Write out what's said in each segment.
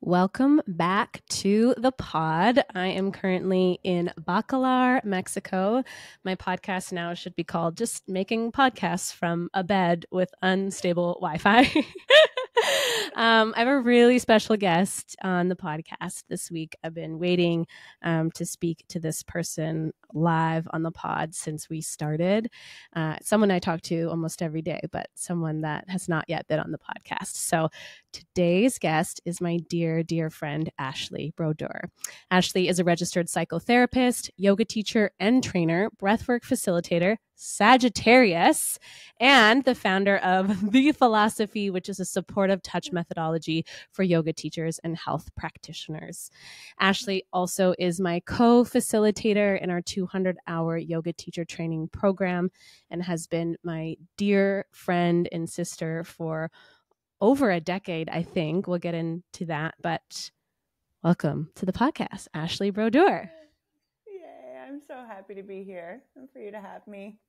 Welcome back to the pod. I am currently in Bacalar, Mexico. My podcast now should be called Just Making Podcasts from a Bed with Unstable Wi Fi. um, I have a really special guest on the podcast this week. I've been waiting um, to speak to this person live on the pod since we started. Uh, someone I talk to almost every day, but someone that has not yet been on the podcast. So today's guest is my dear, dear friend, Ashley Brodeur. Ashley is a registered psychotherapist, yoga teacher and trainer, breathwork facilitator, Sagittarius, and the founder of The Feelosophy, which is a supportive touch methodology for yoga teachers and health practitioners. Ashley also is my co facilitator in our 200 hour yoga teacher training program and has been my dear friend and sister for over a decade, I think. We'll get into that, but welcome to the podcast, Ashley Brodeur. I'm so happy to be here and for you to have me.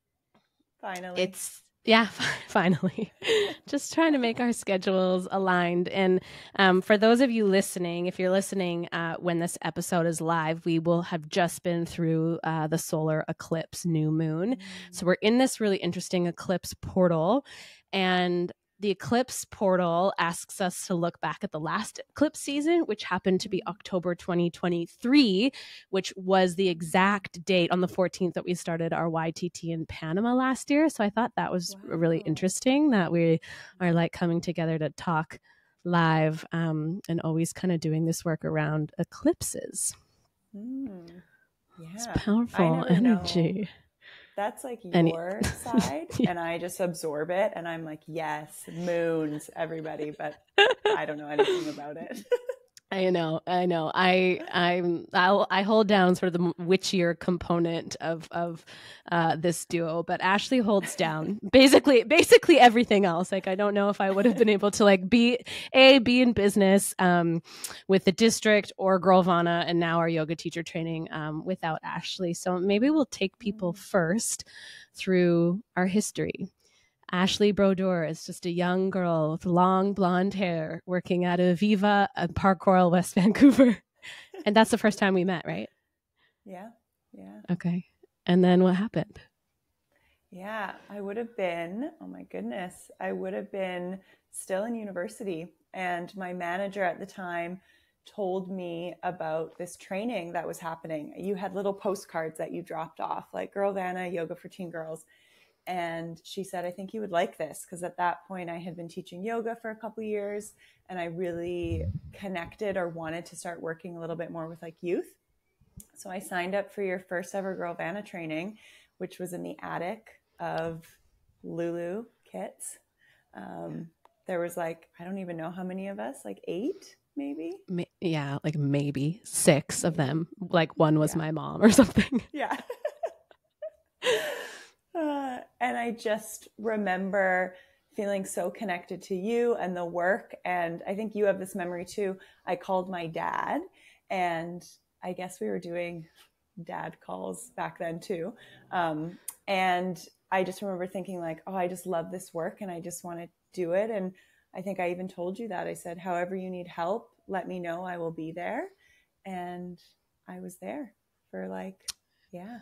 Finally. It's yeah, finally. Just trying to make our schedules aligned. And um, for those of you listening, if you're listening uh, when this episode is live, we will have just been through uh, the solar eclipse new moon. Mm-hmm. So we're in this really interesting eclipse portal. And the eclipse portal asks us to look back at the last eclipse season, which happened to be October 2023, which was the exact date on the 14th that we started our YTT in Panama last year. So I thought that was wow. really interesting that we are like coming together to talk live um, and always kind of doing this work around eclipses. Mm. Yeah. It's powerful energy. Know that's like your side yeah. and i just absorb it and i'm like yes moons everybody but i don't know anything about it I know, I know. I I'm I'll, I hold down sort of the witchier component of of uh, this duo, but Ashley holds down basically basically everything else. Like I don't know if I would have been able to like be a be in business um, with the district or Girlvana and now our yoga teacher training um, without Ashley. So maybe we'll take people mm. first through our history. Ashley Brodeur is just a young girl with long blonde hair working at Aviva at Park Royal, West Vancouver. and that's the first time we met, right? Yeah. Yeah. Okay. And then what happened? Yeah, I would have been, oh my goodness, I would have been still in university. And my manager at the time told me about this training that was happening. You had little postcards that you dropped off, like Girl Girlvana, Yoga for Teen Girls and she said i think you would like this. Because at that point i had been teaching yoga for a couple years and i really connected or wanted to start working a little bit more with like youth. So i signed up for your first ever Girl girlvana training which was in the attic of lulu kits um, there was like i don't even know how many of us like eight maybe? Yeah like maybe six of them. Like one was yeah. my mom or something. Yeah and I just remember feeling so connected to you and the work. And I think you have this memory too. I called my dad, and I guess we were doing dad calls back then too. Um, and I just remember thinking, like, oh, I just love this work and I just want to do it. And I think I even told you that. I said, however you need help, let me know. I will be there. And I was there for like, yeah,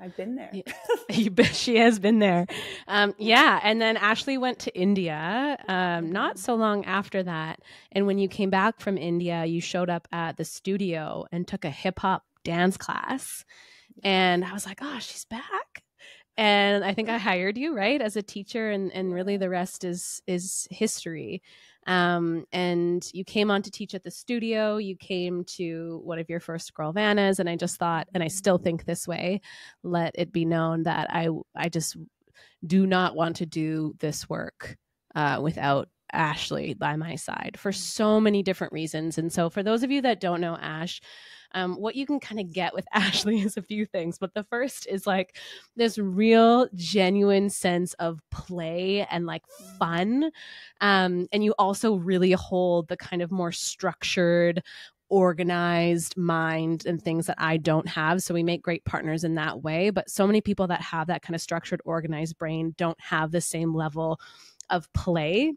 I've been there. you bet she has been there. Um, yeah. And then Ashley went to India um, not so long after that. And when you came back from India, you showed up at the studio and took a hip hop dance class. And I was like, oh, she's back. And I think I hired you, right, as a teacher, and, and really the rest is is history. Um, and you came on to teach at the studio. You came to one of your first girl Girlvanas, and I just thought, and I still think this way. Let it be known that I I just do not want to do this work uh, without Ashley by my side for so many different reasons. And so, for those of you that don't know Ash, um, what you can kind of get with Ashley is a few things. But the first is like this real, genuine sense of play and like fun. Um, and you also really hold the kind of more structured, organized mind and things that I don't have. So we make great partners in that way. But so many people that have that kind of structured, organized brain don't have the same level of play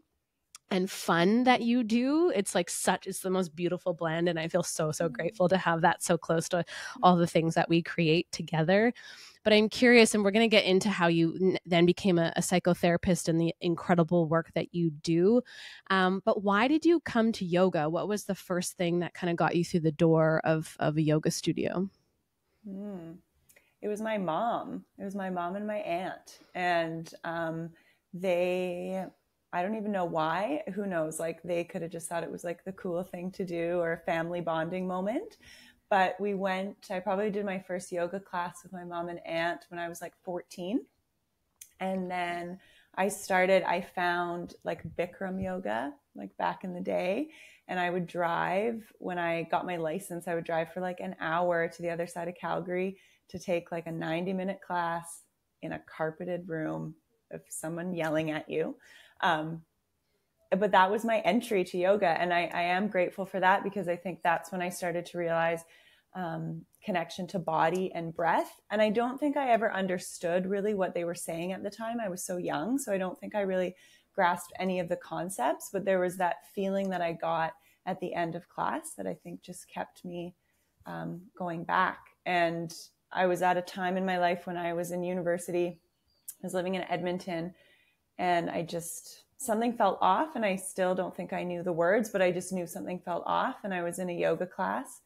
and fun that you do. It's like such, it's the most beautiful blend. And I feel so, so mm-hmm. grateful to have that so close to all the things that we create together. But I'm curious, and we're going to get into how you then became a, a, psychotherapist and the incredible work that you do. Um, but why did you come to yoga? What was the first thing that kind of got you through the door of, of a yoga studio? Mm. It was my mom. It was my mom and my aunt. And um, they I don't even know why. Who knows? Like they could have just thought it was like the cool thing to do or a family bonding moment. But we went, I probably did my first yoga class with my mom and aunt when I was like 14. And then I started, I found like Bikram yoga, like back in the day. And I would drive when I got my license, I would drive for like an hour to the other side of Calgary to take like a 90 minute class in a carpeted room of someone yelling at you. Um, but that was my entry to yoga. And I, I, am grateful for that because I think that's when I started to realize um, connection to body and breath. And I don't think I ever understood really what they were saying at the time. I was so young. So I don't think I really grasped any of the concepts, but there was that feeling that I got at the end of class that I think just kept me um, going back. And I was at a time in my life when I was in university, I was living in Edmonton and I just something felt off and I still don't think I knew the words, but I just knew something felt off and I was in a yoga class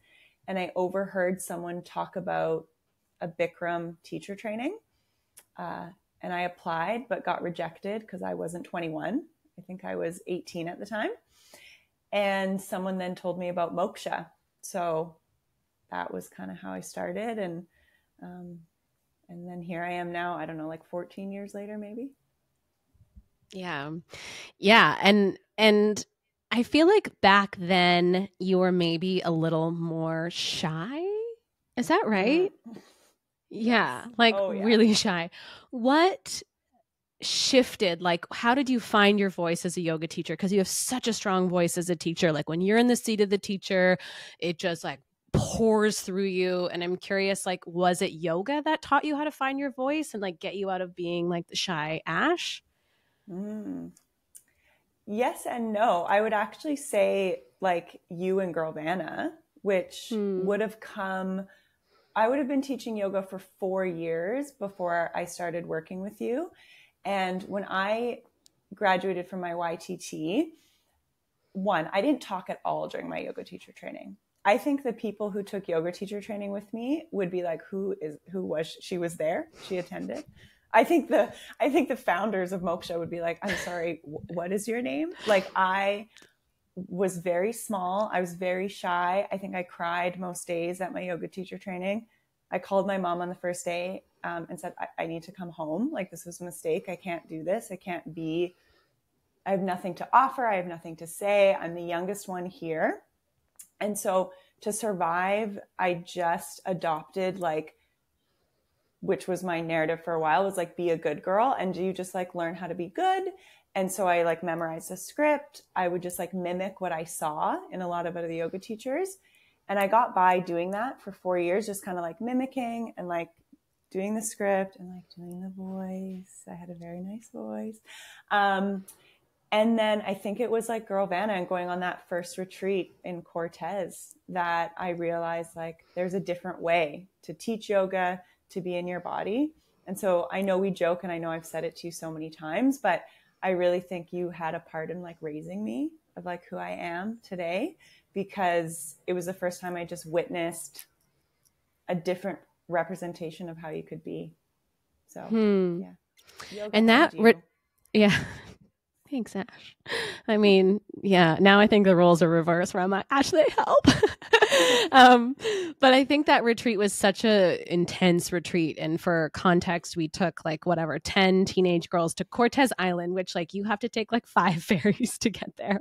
and I overheard someone talk about a Bikram teacher training. Uh, and I applied but got rejected because I wasn't 21. I think I was 18 at the time. And someone then told me about moksha. So that was kind of how I started and um, and then here I am now, I don't know, like 14 years later maybe. Yeah. Yeah. And, and I feel like back then you were maybe a little more shy. Is that right? Mm. Yeah. Like oh, yeah. really shy. What shifted like how did you find your voice as a yoga teacher because you have such a strong voice as a teacher like when you're in the seat of the teacher it just like pours through you and i'm curious like was it yoga that taught you how to find your voice and like get you out of being like the shy ash Mm. Yes and no. I would actually say like you and Girlvana, which mm. would have come. I would have been teaching yoga for four years before I started working with you. And when I graduated from my YTT, one, I didn't talk at all during my yoga teacher training. I think the people who took yoga teacher training with me would be like, who is, who was, she was there, she attended. I think the I think the founders of Moksha would be like, I'm sorry, what is your name? Like I was very small. I was very shy. I think I cried most days at my yoga teacher training. I called my mom on the first day um, and said, I-, I need to come home. Like this was a mistake. I can't do this. I can't be. I have nothing to offer. I have nothing to say. I'm the youngest one here, and so to survive, I just adopted like which was my narrative for a while was like be a good girl and do you just like learn how to be good? And so i like memorized the script. I would just like mimic what i saw in a lot of other yoga teachers. And i got by doing that for four years just kind of like mimicking and like doing the script and like doing the voice. I had a very nice voice. Um, and then i think it was like Girlvana and going on that first retreat in Cortes that i realized like there's a different way to teach yoga to be in your body. And so I know we joke and I know I've said it to you so many times, but I really think you had a part in like raising me of like who I am today because it was the first time I just witnessed a different representation of how you could be. So, hmm. yeah. Yoga and that, re- yeah. Thanks, Ash. I mean, yeah, now I think the roles are reversed where I'm like, Ashley, help. um, but I think that retreat was such a intense retreat. And for context, we took like whatever, 10 teenage girls to Cortes Island, which like you have to take like five ferries to get there.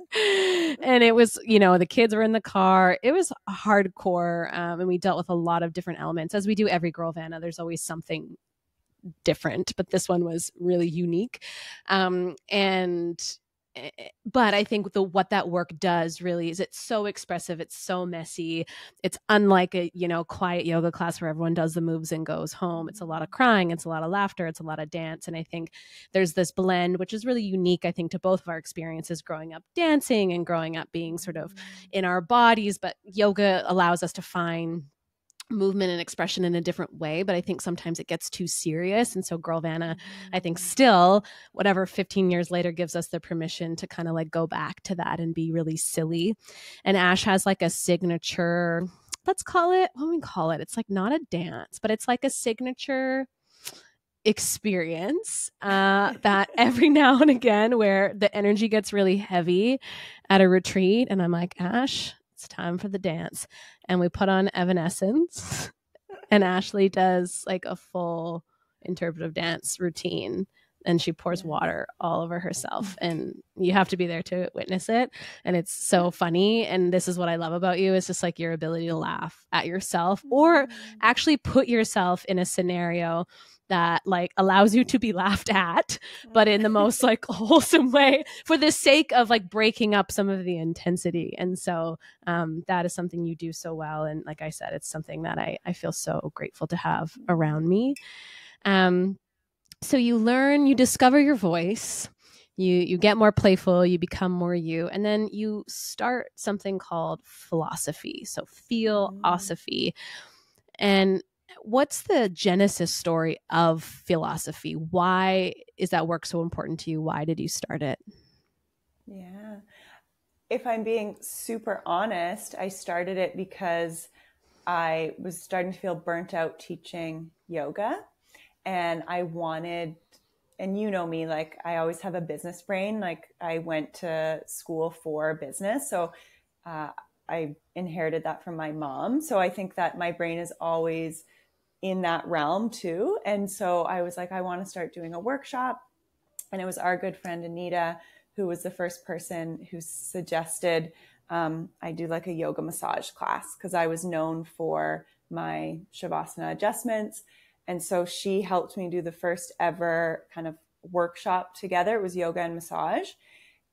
And it was, you know, the kids were in the car. It was hardcore. Um, and we dealt with a lot of different elements as we do every Girlvana. There's always something different, but this one was really unique. Um, and Eh, eh, but I think the what that work does really is it's so expressive, it's so messy. It's unlike a, you know, quiet yoga class where everyone does the moves and goes home. It's a lot of crying, it's a lot of laughter, it's a lot of dance. And I think there's this blend, which is really unique, I think, to both of our experiences growing up dancing and growing up being sort of mm-hmm. in our bodies. But yoga allows us to find movement and expression in a different way but i think sometimes it gets too serious. And so Girlvana i think mm. still whatever 15 years later gives us the permission to kind of like go back to that and be really silly. And ash has like a signature let's call it what do we call it? It's like not a dance but it's like a signature experience uh, that every now and again where the energy gets really heavy at a retreat. And i'm like ash it's time for the dance. And we put on Evanescence, and Ashley does like a full interpretive dance routine and she pours water all over herself and you have to be there to witness it and it's so funny and this is what i love about you is just like your ability to laugh at yourself or mm-hmm. actually put yourself in a scenario that like allows you to be laughed at, but in the most like wholesome way for the sake of like breaking up some of the intensity. And so um, that is something you do so well. And like I said, it's something that I, I feel so grateful to have around me. Um, so you learn, you discover your voice you you get more playful you become more you and then you start something called Feelosophy so Feelosophy mm. and what's the genesis story of Feelosophy? Why is that work so important to you? Why did you start it? Yeah. If I'm being super honest, I started it because I was starting to feel burnt out teaching yoga and I wanted and you know me like I always have a business brain like I went to school for business so uh, I inherited that from my mom so I think that my brain is always in that realm too. And so I was like, I want to start doing a workshop. And it was our good friend Anita who was the first person who suggested um, I do like a yoga massage class because I was known for my Shavasana adjustments. And so she helped me do the first ever kind of workshop together. It was yoga and massage.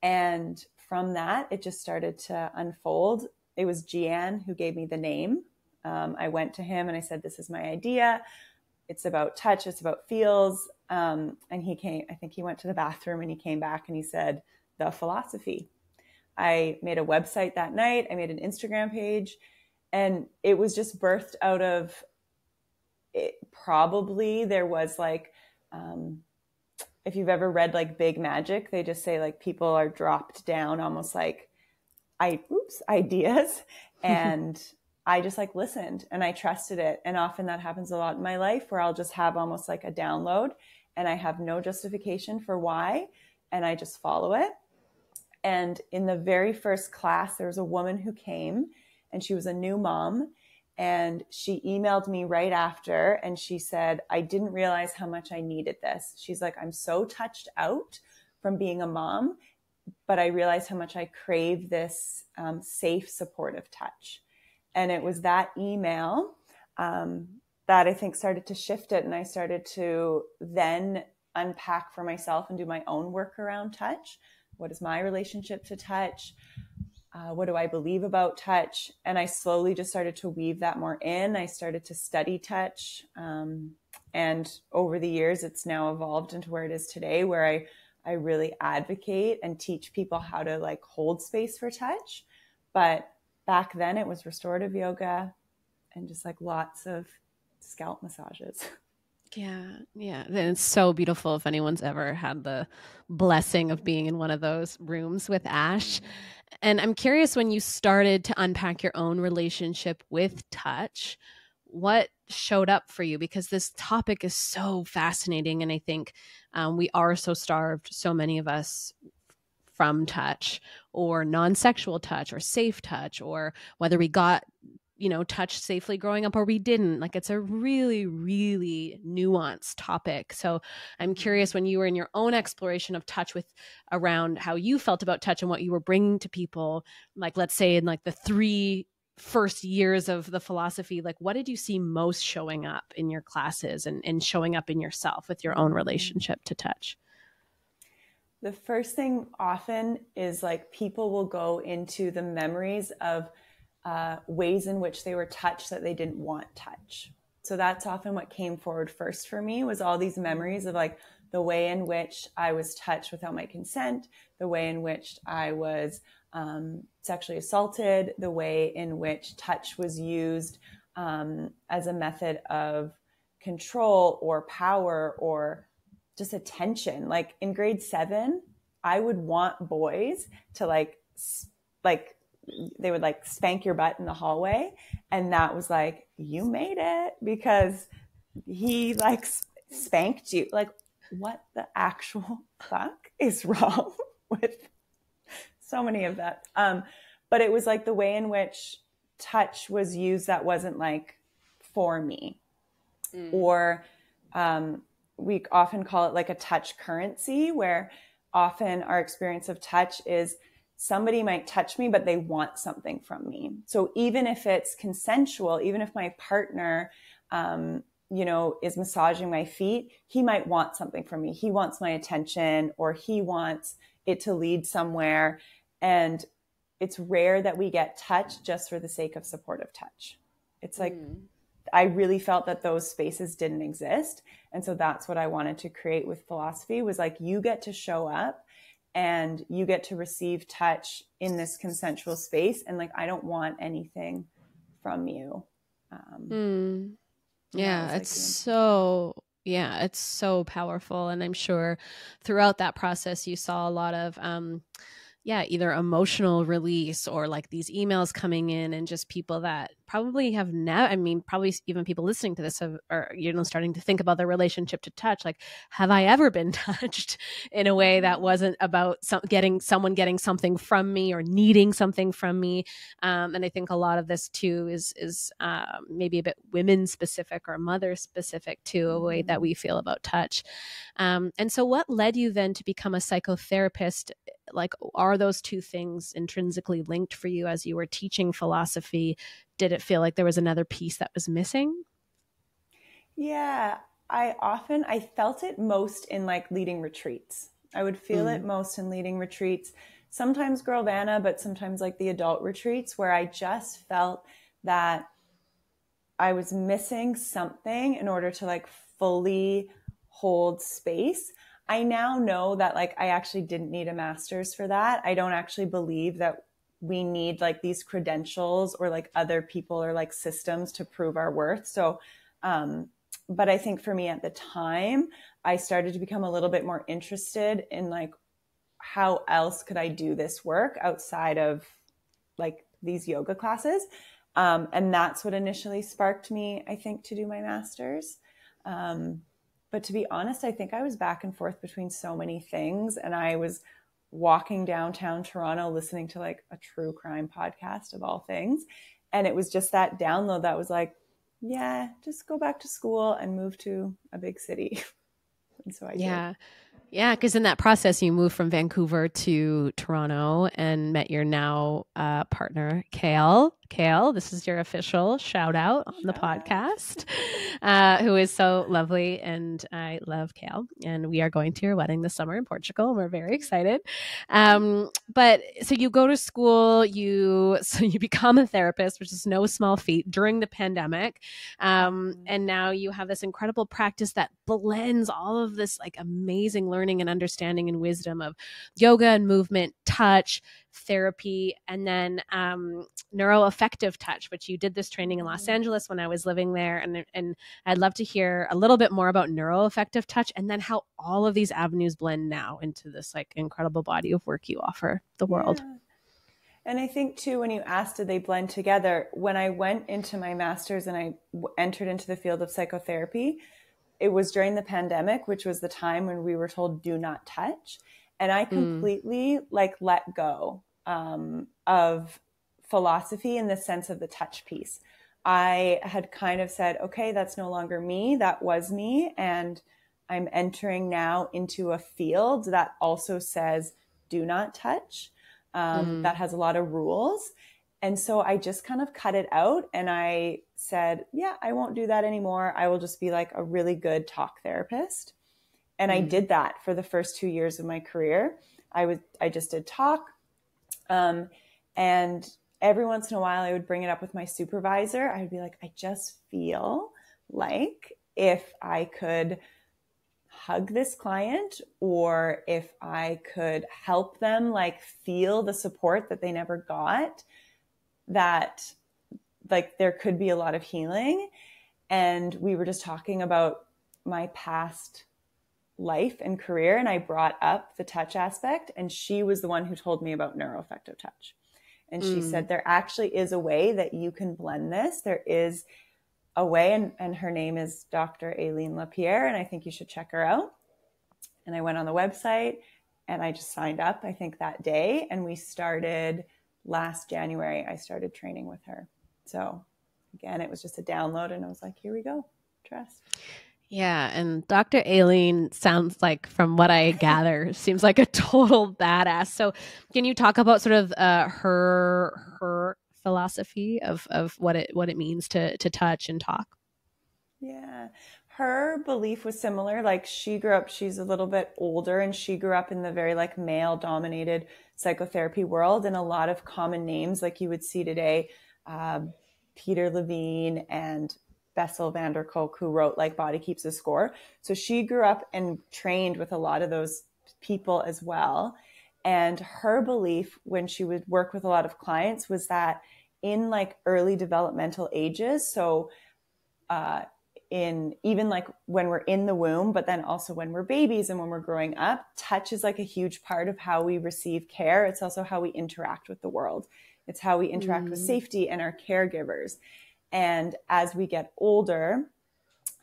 And from that, it just started to unfold. It was Jian who gave me the name um, I went to him and I said, This is my idea. It's about touch, it's about feels. Um, and he came, I think he went to the bathroom and he came back and he said, The Feelosophy. I made a website that night, I made an Instagram page, and it was just birthed out of it. Probably there was like, um, if you've ever read like Big Magic, they just say like people are dropped down almost like I oops ideas and I just like listened and I trusted it. And often that happens a lot in my life where I'll just have almost like a download and I have no justification for why. And I just follow it. And in the very first class, there was a woman who came and she was a new mom. And she emailed me right after and she said, I didn't realize how much I needed this. She's like, I'm so touched out from being a mom, but I realized how much I crave this um, safe, supportive touch. And it was that email um, that I think started to shift it. And I started to then unpack for myself and do my own work around touch. What is my relationship to touch? Uh, what do I believe about touch? And I slowly just started to weave that more in. I started to study touch. Um, and over the years, it's now evolved into where it is today, where I, I really advocate and teach people how to like hold space for touch. But back then it was restorative yoga and just like lots of scalp massages. Yeah, yeah. And it's so beautiful if anyone's ever had the blessing of being in one of those rooms with Ash. And I'm curious when you started to unpack your own relationship with touch, what showed up for you? Because this topic is so fascinating. And I think um, we are so starved, so many of us, from touch or non-sexual touch or safe touch or whether we got you know touch safely growing up or we didn't like it's a really really nuanced topic. So i'm mm-hmm. curious when you were in your own exploration of touch with around how you felt about touch and what you were bringing to people like let's say in like the three first years of the Feelosophy like what did you see most showing up in your classes and, and showing up in yourself with your own mm-hmm. relationship to touch? The first thing often is like people will go into the memories of uh, ways in which they were touched that they didn't want touch. So that's often what came forward first for me was all these memories of like the way in which I was touched without my consent, the way in which I was um, sexually assaulted, the way in which touch was used um, as a method of control or power or just attention. Like in grade seven, I would want boys to like, like, they would like spank your butt in the hallway. And that was like, you made it because he like spanked you. Like, what the actual fuck is wrong with so many of that? Um, but it was like the way in which touch was used that wasn't like for me. Mm. Or um, we often call it like a touch currency, where often our experience of touch is somebody might touch me, but they want something from me. So even if it's consensual, even if my partner, um, you know, is massaging my feet, he might want something from me. He wants my attention or he wants it to lead somewhere. And it's rare that we get touch just for the sake of supportive touch. It's like, mm. I really felt that those spaces didn't exist. And so that's what I wanted to create with Feelosophy was like, you get to show up and you get to receive touch in this consensual space. And like, I don't want anything from you. Um, mm. Yeah, it's like, so yeah, it's so powerful. And I'm sure throughout that process, you saw a lot of, um, yeah, either emotional release or like these emails coming in and just people that probably have never, I mean, probably even people listening to this have, are, you know, starting to think about their relationship to touch. Like, have I ever been touched in a way that wasn't about some, getting someone getting something from me or needing something from me? Um, and I think a lot of this too is, is uh, maybe a bit women specific or mother specific to a way that mm-hmm. we feel about touch. Um, and so what led you then to become a psychotherapist like are those two things intrinsically linked for you as you were teaching Feelosophy did it feel like there was another piece that was missing yeah i often i felt it most in like leading retreats i would feel mm. it most in leading retreats sometimes girlvana but sometimes like the adult retreats where i just felt that i was missing something in order to like fully hold space I now know that like I actually didn't need a master's for that. I don't actually believe that we need like these credentials or like other people or like systems to prove our worth. So, um, but I think for me at the time, I started to become a little bit more interested in like how else could I do this work outside of like these yoga classes. Um, and that's what initially sparked me, I think, to do my master's. Um, but to be honest, I think I was back and forth between so many things. And I was walking downtown Toronto listening to like a true crime podcast of all things. And it was just that download that was like, yeah, just go back to school and move to a big city. and so I yeah. Did. Yeah, because in that process, you moved from Vancouver to Toronto and met your now uh, partner, Kale. Kale, this is your official shout out on the podcast, uh, who is so lovely. And I love Kale. And we are going to your wedding this summer in Portugal. And we're very excited. Um, but so you go to school, you so you become a therapist, which is no small feat during the pandemic. Um, mm-hmm. and now you have this incredible practice that blends all of this like amazing learning and understanding and wisdom of yoga and movement, touch, therapy, and then um, neuroaffective touch, which you did this training in Los mm-hmm. Angeles when I was living there. And, and I'd love to hear a little bit more about neuroaffective touch and then how all of these avenues blend now into this like incredible body of work you offer the world. Yeah. And I think too, when you asked, did they blend together? When I went into my master's and I entered into the field of psychotherapy, it was during the pandemic, which was the time when we were told do not touch. And I mm. completely mm. like let go um, of Feelosophy in the sense of the touch piece. I had kind of said, okay, that's no longer me. That was me. And I'm entering now into a field that also says, do not touch. Um, mm. That has a lot of rules. And so I just kind of cut it out and I said, yeah, I won't do that anymore. I will just be like a really good talk therapist. And mm-hmm. I did that for the first two years of my career. I was I just did talk. Um, and every once in a while I would bring it up with my supervisor. I'd be like, I just feel like if I could hug this client or if I could help them like feel the support that they never got, that like there could be a lot of healing. And we were just talking about my past life and career. And I brought up the touch aspect, and she was the one who told me about neuroaffective touch. And she mm. said, There actually is a way that you can blend this. There is a way, and, and her name is Dr. Aline LaPierre, and I think you should check her out. And I went on the website and I just signed up, I think that day. And we started last January, I started training with her. So again, it was just a download, and I was like, Here we go, trust. Yeah, and Dr. Aline sounds like, from what I gather, seems like a total badass. So, can you talk about sort of uh, her her philosophy of of what it what it means to to touch and talk? Yeah, her belief was similar. Like she grew up, she's a little bit older, and she grew up in the very like male dominated psychotherapy world, and a lot of common names like you would see today. Uh, Peter Levine and Bessel van der Kolk, who wrote like Body Keeps a Score. So she grew up and trained with a lot of those people as well. And her belief when she would work with a lot of clients was that in like early developmental ages, so uh, in even like when we're in the womb, but then also when we're babies and when we're growing up, touch is like a huge part of how we receive care. It's also how we interact with the world. It's how we interact mm. with safety and our caregivers. And as we get older,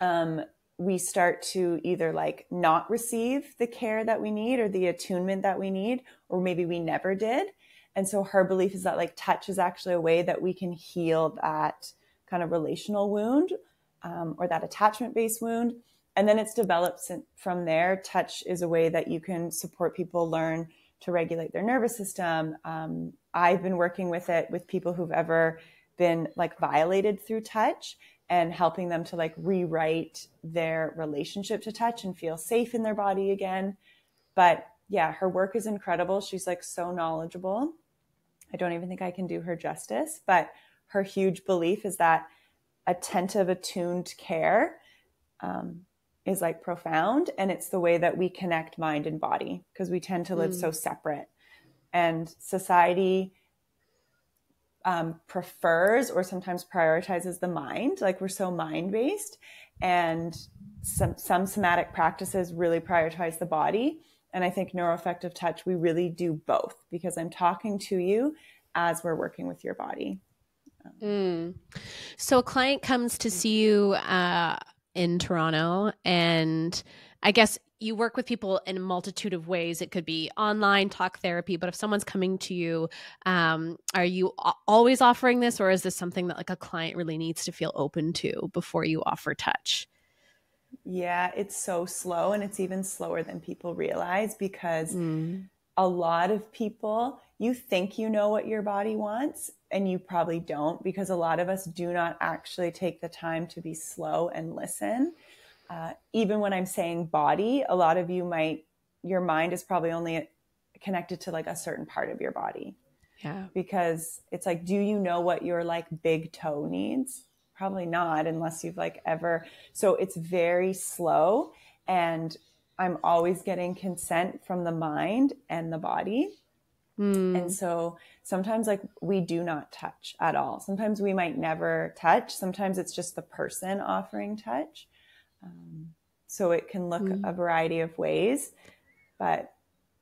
um, we start to either like not receive the care that we need or the attunement that we need, or maybe we never did. And so her belief is that like touch is actually a way that we can heal that kind of relational wound um, or that attachment based wound. And then it's developed from there. Touch is a way that you can support people learn to regulate their nervous system. Um, I've been working with it with people who've ever been like violated through touch and helping them to like rewrite their relationship to touch and feel safe in their body again. But yeah, her work is incredible. She's like so knowledgeable. I don't even think I can do her justice, but her huge belief is that attentive, attuned care um, is like profound. And it's the way that we connect mind and body because we tend to live mm. so separate. And society um, prefers or sometimes prioritizes the mind. Like we're so mind based, and some some somatic practices really prioritize the body. And I think neuroaffective touch, we really do both because I'm talking to you as we're working with your body. Mm. So a client comes to see you uh, in Toronto, and I guess you work with people in a multitude of ways. It could be online talk therapy, but if someone's coming to you, um, are you always offering this, or is this something that like a client really needs to feel open to before you offer touch? Yeah, it's so slow, and it's even slower than people realize because mm. a lot of people, you think you know what your body wants, and you probably don't because a lot of us do not actually take the time to be slow and listen uh, even when I'm saying body, a lot of you might, your mind is probably only connected to like a certain part of your body. Yeah. Because it's like, do you know what your like big toe needs? Probably not, unless you've like ever. So it's very slow. And I'm always getting consent from the mind and the body. Mm. And so sometimes like we do not touch at all. Sometimes we might never touch. Sometimes it's just the person offering touch. Um, so it can look mm. a variety of ways, but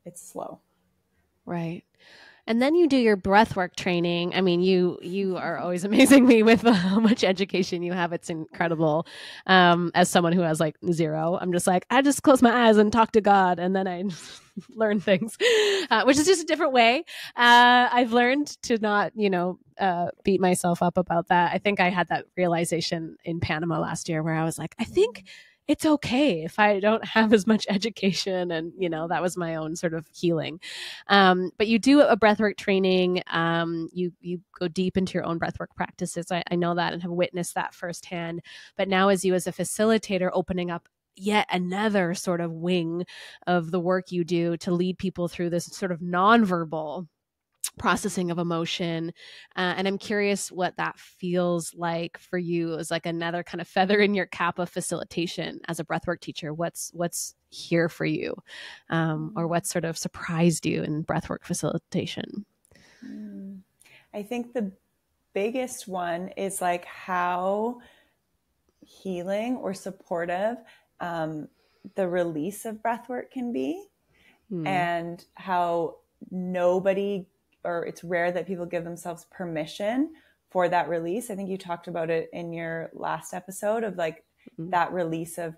it's slow. Right. And then you do your breathwork training. I mean, you you are always amazing me with how much education you have. It's incredible. Um, as someone who has like zero, I'm just like I just close my eyes and talk to God, and then I learn things, uh, which is just a different way. Uh, I've learned to not, you know, uh, beat myself up about that. I think I had that realization in Panama last year where I was like, I think it's okay if I don't have as much education. And, you know, that was my own sort of healing. Um, but you do a breathwork training. Um, you, you go deep into your own breathwork practices. I, I know that and have witnessed that firsthand. But now, as you as a facilitator opening up yet another sort of wing of the work you do to lead people through this sort of nonverbal processing of emotion uh, and i'm curious what that feels like for you as like another kind of feather in your cap of facilitation as a breathwork teacher what's what's here for you um, or what sort of surprised you in breathwork facilitation mm. i think the biggest one is like how healing or supportive um, the release of breathwork can be mm. and how nobody or it's rare that people give themselves permission for that release. I think you talked about it in your last episode of like mm-hmm. that release of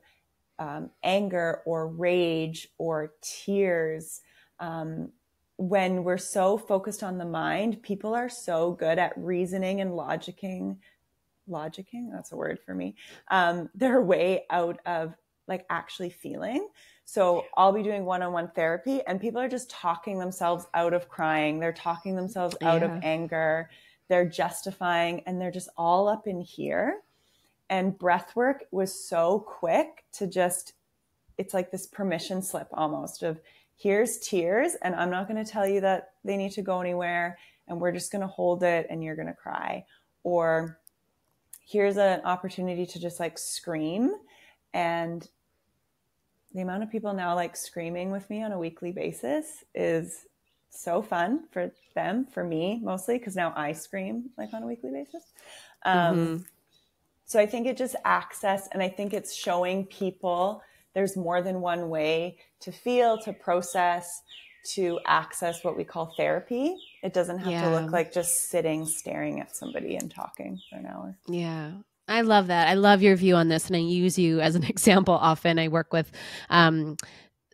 um, anger or rage or tears. Um, when we're so focused on the mind, people are so good at reasoning and logicking, logicking, that's a word for me, um, their way out of like actually feeling. So I'll be doing one on one therapy, and people are just talking themselves out of crying. They're talking themselves out yeah. of anger. They're justifying, and they're just all up in here. And breath work was so quick to just, it's like this permission slip almost of here's tears, and I'm not going to tell you that they need to go anywhere, and we're just going to hold it, and you're going to cry. Or here's an opportunity to just like scream and the amount of people now like screaming with me on a weekly basis is so fun for them, for me mostly, because now I scream like on a weekly basis. Um, mm-hmm. So I think it just access, and I think it's showing people there's more than one way to feel, to process, to access what we call therapy. It doesn't have yeah. to look like just sitting, staring at somebody and talking for an hour. Yeah. I love that. I love your view on this, and I use you as an example often. I work with um,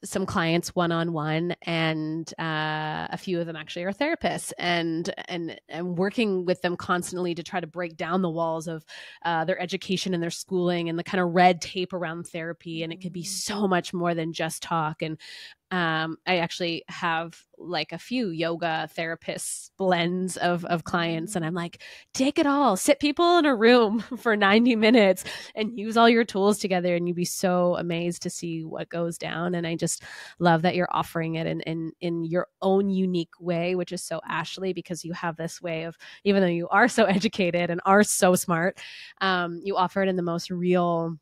some clients one on one, and uh, a few of them actually are therapists, and and and working with them constantly to try to break down the walls of uh, their education and their schooling and the kind of red tape around therapy. And it could be mm. so much more than just talk. And um, I actually have like a few yoga therapists blends of, of clients and I'm like, take it all, sit people in a room for 90 minutes and use all your tools together and you'd be so amazed to see what goes down. And I just love that you're offering it in, in, in your own unique way, which is so Ashley, because you have this way of, even though you are so educated and are so smart, um, you offer it in the most real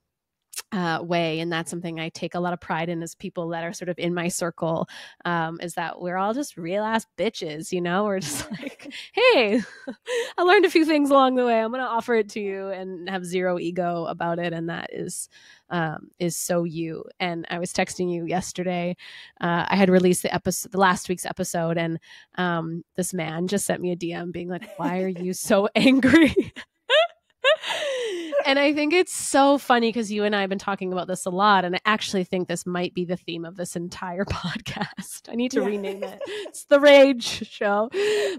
uh, way and that's something i take a lot of pride in as people that are sort of in my circle um, is that we're all just real ass bitches you know? We're just like hey i learned a few things along the way. I'm gonna offer it to you and have zero ego about it and that is um, is so you. And i was texting you yesterday uh, i had released the episode the last week's episode and um, this man just sent me a dm being like why are you so angry and I think it's so funny because you and I have been talking about this a lot. And I actually think this might be the theme of this entire podcast. I need to yeah. rename it. It's the Rage Show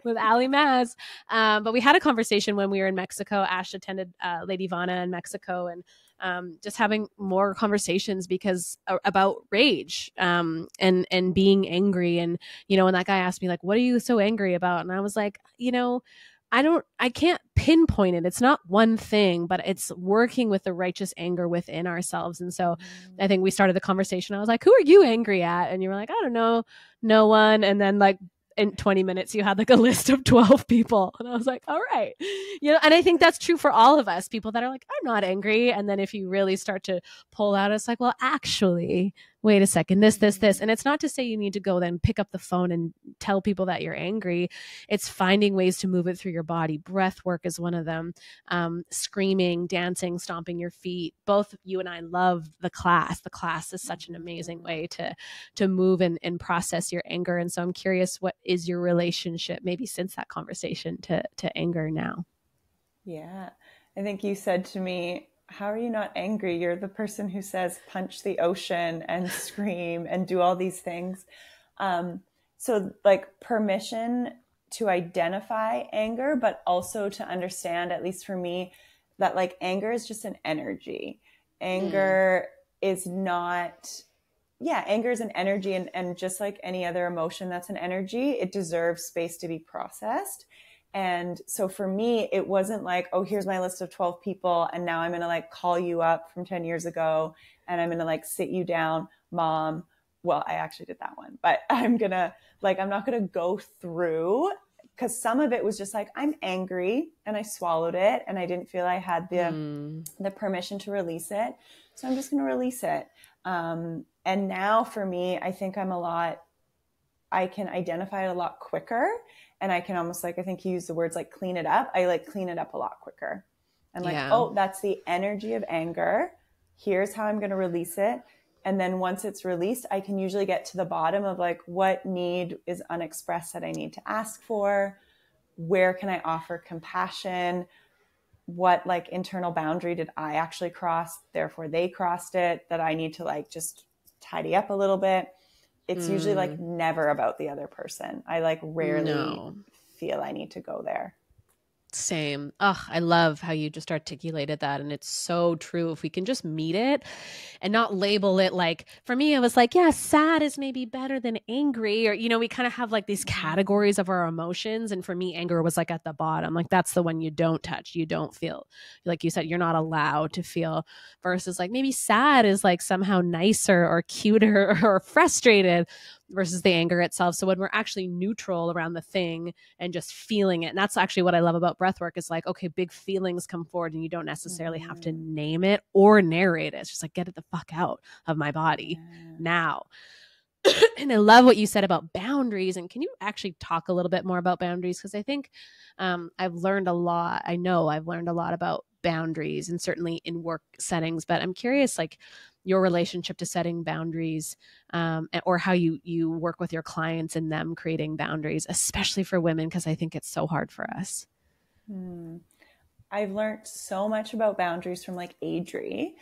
with Ally Maz. Um, but we had a conversation when we were in Mexico. Ash attended uh, Lady Vana in Mexico and um, just having more conversations because uh, about rage um, and and being angry and you know when that guy asked me like what are you so angry about and I was like you know I don't, I can't pinpoint it. It's not one thing, but it's working with the righteous anger within ourselves. And so I mm. think we started the conversation. I was like, who are you angry at? And you were like, I don't know, no one. And then like in 20 minutes you had like a list of 12 people and i was like all right you know and i think that's true for all of us people that are like i'm not angry and then if you really start to pull out it's like well actually wait a second, this, this, this. And it's not to say you need to go then pick up the phone and tell people that you're angry. It's finding ways to move it through your body. Breath work is one of them. Um, screaming, dancing, stomping your feet. Both you and I love the class. The class is such an amazing way to to move and, and process your anger. And so I'm curious, what is your relationship maybe since that conversation to to anger now? Yeah. I think you said to me how are you not angry? You're the person who says punch the ocean and scream and do all these things. Um, so, like, permission to identify anger, but also to understand, at least for me, that like anger is just an energy. Anger mm. is not, yeah, anger is an energy. And, and just like any other emotion that's an energy, it deserves space to be processed. And so for me, it wasn't like, oh, here's my list of 12 people. And now I'm going to like call you up from 10 years ago and I'm going to like sit you down, mom. Well, I actually did that one, but I'm going to like, I'm not going to go through because some of it was just like, I'm angry and I swallowed it and I didn't feel I had the, mm. the permission to release it. So I'm just going to release it. Um, and now for me, I think I'm a lot, I can identify it a lot quicker and I can almost like I think you use the words like clean it up. I like clean it up a lot quicker. And like, yeah. oh, that's the energy of anger. Here's how I'm going to release it. And then once it's released, I can usually get to the bottom of like what need is unexpressed that I need to ask for. Where can I offer compassion? What like internal boundary did I actually cross? Therefore, they crossed it that I need to like just tidy up a little bit it's mm. usually like mm. never about the other person. I like rarely no. feel I need to go there. Same. Ugh, I love how you just articulated that. And it's so true. If we can just meet it and not label it like, for me, it was like, yeah, sad is maybe better than angry. Or, you know, we kind of have like these categories of our emotions. And for me, anger was like at the bottom. Like, that's the one you don't touch, you don't feel. Like you said, you're not allowed to feel, versus like maybe sad is like somehow nicer or cuter or frustrated versus the anger itself. So when we're actually neutral around the thing and just feeling it, and that's actually what I love about breath work is like, okay, big feelings come forward and you don't necessarily mm-hmm. have to mm. name it or narrate it. It's just like, get it the fuck out of my body yeah. now. and I love what you said about boundaries. And can you actually talk a little bit more about boundaries? Because I think um, I've learned a lot. I know I've learned a lot about boundaries and certainly in work settings, but I'm curious, like, your relationship to setting boundaries um, or how you you work with your clients and them creating boundaries especially for women because i think it's so hard for us hmm. i've learned so much about boundaries from like adri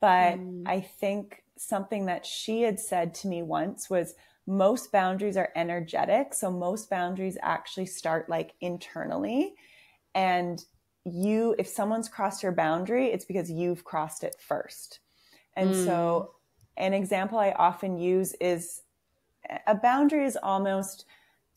but mm. i think something that she had said to me once was most boundaries are energetic so most boundaries actually start like internally and you if someone's crossed your boundary it's because you've crossed it first and mm. so, an example I often use is a boundary is almost,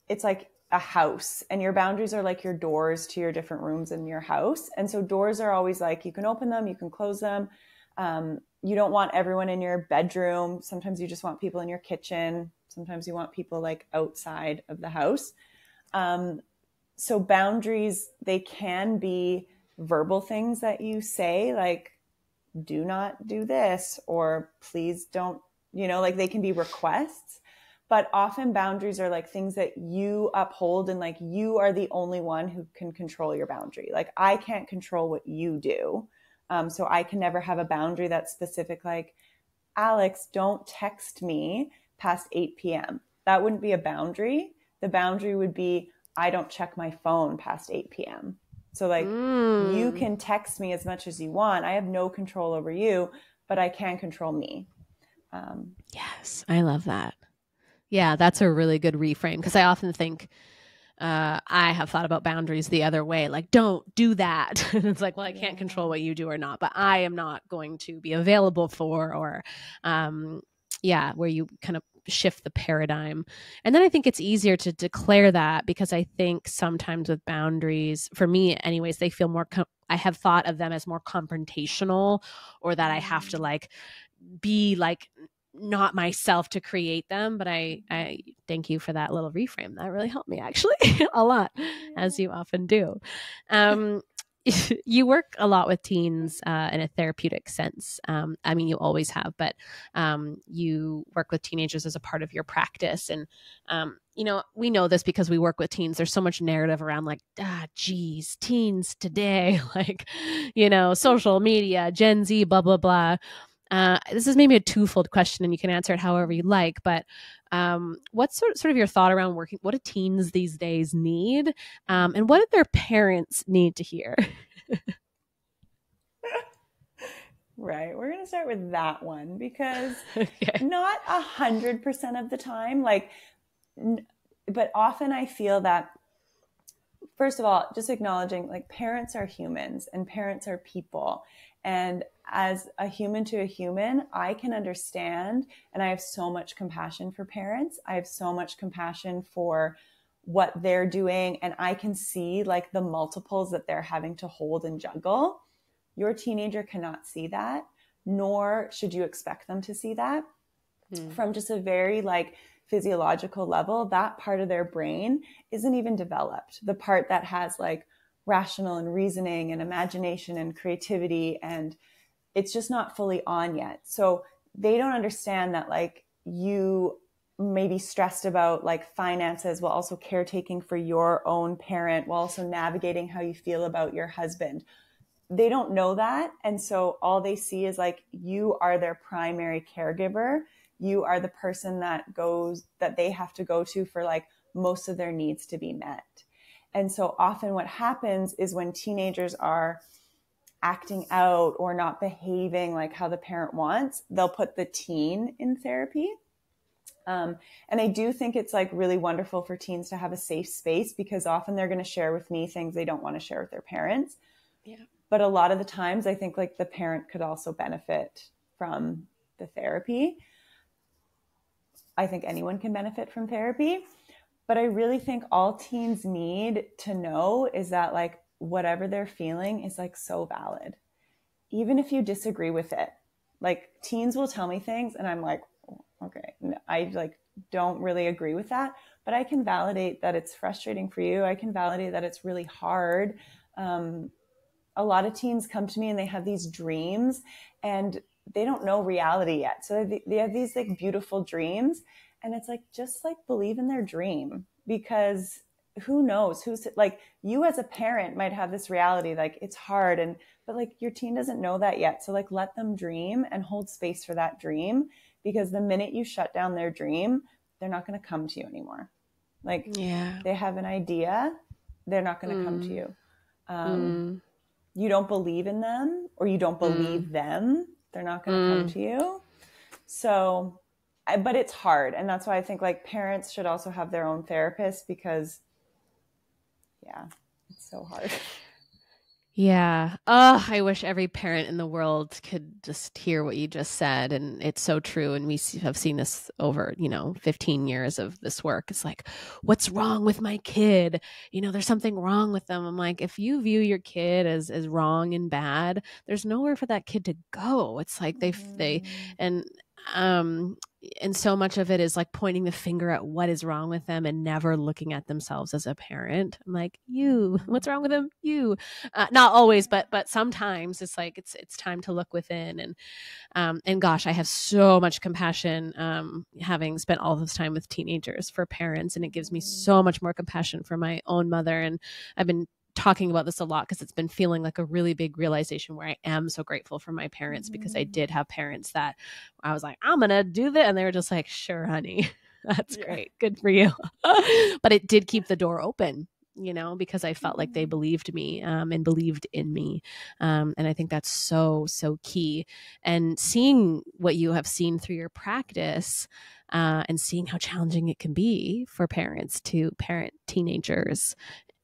it's like a house, and your boundaries are like your doors to your different rooms in your house. And so, doors are always like you can open them, you can close them. Um, you don't want everyone in your bedroom. Sometimes you just want people in your kitchen. Sometimes you want people like outside of the house. Um, so boundaries, they can be verbal things that you say, like do not do this or please don't, you know, like they can be requests. But often boundaries are like things that you uphold and like you are the only one who can control your boundary. Like I can't control what you do. Um, so I can never have a boundary that's specific, like, Alex, don't text me past 8 p.m. That wouldn't be a boundary. The boundary would be, I don't check my phone past 8 p.m. So like mm. you can text me as much as you want. I have no control over you, but I can control me. Um, yes, I love that. Yeah, that's a really good reframe because I often think uh, I have thought about boundaries the other way, like don't do that. it's like, well, I can't control what you do or not, but I am not going to be available for or, um, yeah, where you kind of shift the paradigm. And then I think it's easier to declare that because I think sometimes with boundaries, for me, anyways, they feel more, com- I have thought of them as more confrontational or that I have to mm. like be like, not myself to create them but i i thank you for that little reframe that really helped me actually a lot as you often do um you work a lot with teens uh, in a therapeutic sense. Um, I mean, you always have, but um, you work with teenagers as a part of your practice. And, um, you know, we know this because we work with teens. There's so much narrative around, like, ah, geez, teens today, like, you know, social media, Gen Z, blah, blah, blah. Uh, this is maybe a twofold question, and you can answer it however you like. But um, what's sort, of, sort of your thought around working? What do teens these days need, um, and what do their parents need to hear? right, we're gonna start with that one because okay. not a hundred percent of the time, like, n- but often I feel that first of all, just acknowledging like parents are humans and parents are people. And as a human to a human, I can understand and I have so much compassion for parents. I have so much compassion for what they're doing and I can see like the multiples that they're having to hold and juggle. Your teenager cannot see that, nor should you expect them to see that. Hmm. From just a very like physiological level, that part of their brain isn't even developed. The part that has like rational and reasoning and imagination and creativity and it's just not fully on yet. So they don't understand that like you may be stressed about like finances while also caretaking for your own parent while also navigating how you feel about your husband. They don't know that. And so all they see is like you are their primary caregiver. You are the person that goes, that they have to go to for like most of their needs to be met. And so often what happens is when teenagers are acting out or not behaving like how the parent wants, they'll put the teen in therapy. Um, and I do think it's like really wonderful for teens to have a safe space because often they're going to share with me things they don't want to share with their parents. Yeah. But a lot of the times, I think like the parent could also benefit from the therapy. I think anyone can benefit from therapy. But I really think all teens need to know is that like whatever they're feeling is like so valid. Even if you disagree with it. Like teens will tell me things and I'm like, okay, I like don't really agree with that, but I can validate that it's frustrating for you. I can validate that it's really hard. Um, a lot of teens come to me and they have these dreams and they don't know reality yet. So they, they have these like beautiful dreams and it's like, just like believe in their dream because who knows who's like you as a parent might have this reality like it's hard and but like your teen doesn't know that yet so like let them dream and hold space for that dream because the minute you shut down their dream they're not going to come to you anymore like yeah they have an idea they're not going to mm. come to you um, mm. you don't believe in them or you don't believe mm. them they're not going to come mm. to you so but it's hard and that's why i think like parents should also have their own therapist because yeah it's so hard. Yeah. Oh i wish every parent in the world could just hear what you just said and it's so true and we have seen this over you know 15 years of this work. It's like what's wrong with my kid? You know there's something wrong with them. I'm like if you view your kid as as wrong and bad there's nowhere for that kid to go. It's like they mm. they and um and so much of it is like pointing the finger at what is wrong with them and never looking at themselves as a parent. I'm like you what's wrong with them? You. Uh, not always but but sometimes it's like it's it's time to look within and um and gosh i have so much compassion um having spent all this time with teenagers for parents and it gives me so much more compassion for my own mother and i've been talking about this a lot because it's been feeling like a really big realization where I am so grateful for my parents mm-hmm. because I mm. did have parents that I was like, I'm going to do that. And they were just like, sure, honey, that's yeah. great. Good for you. but it did keep the door open you know, because I felt like they mm-hmm. believed me um, and believed in me. Um, and I think that's so, so key. And seeing what you have seen through your practice uh, and seeing how challenging it can be for parents to parent teenagers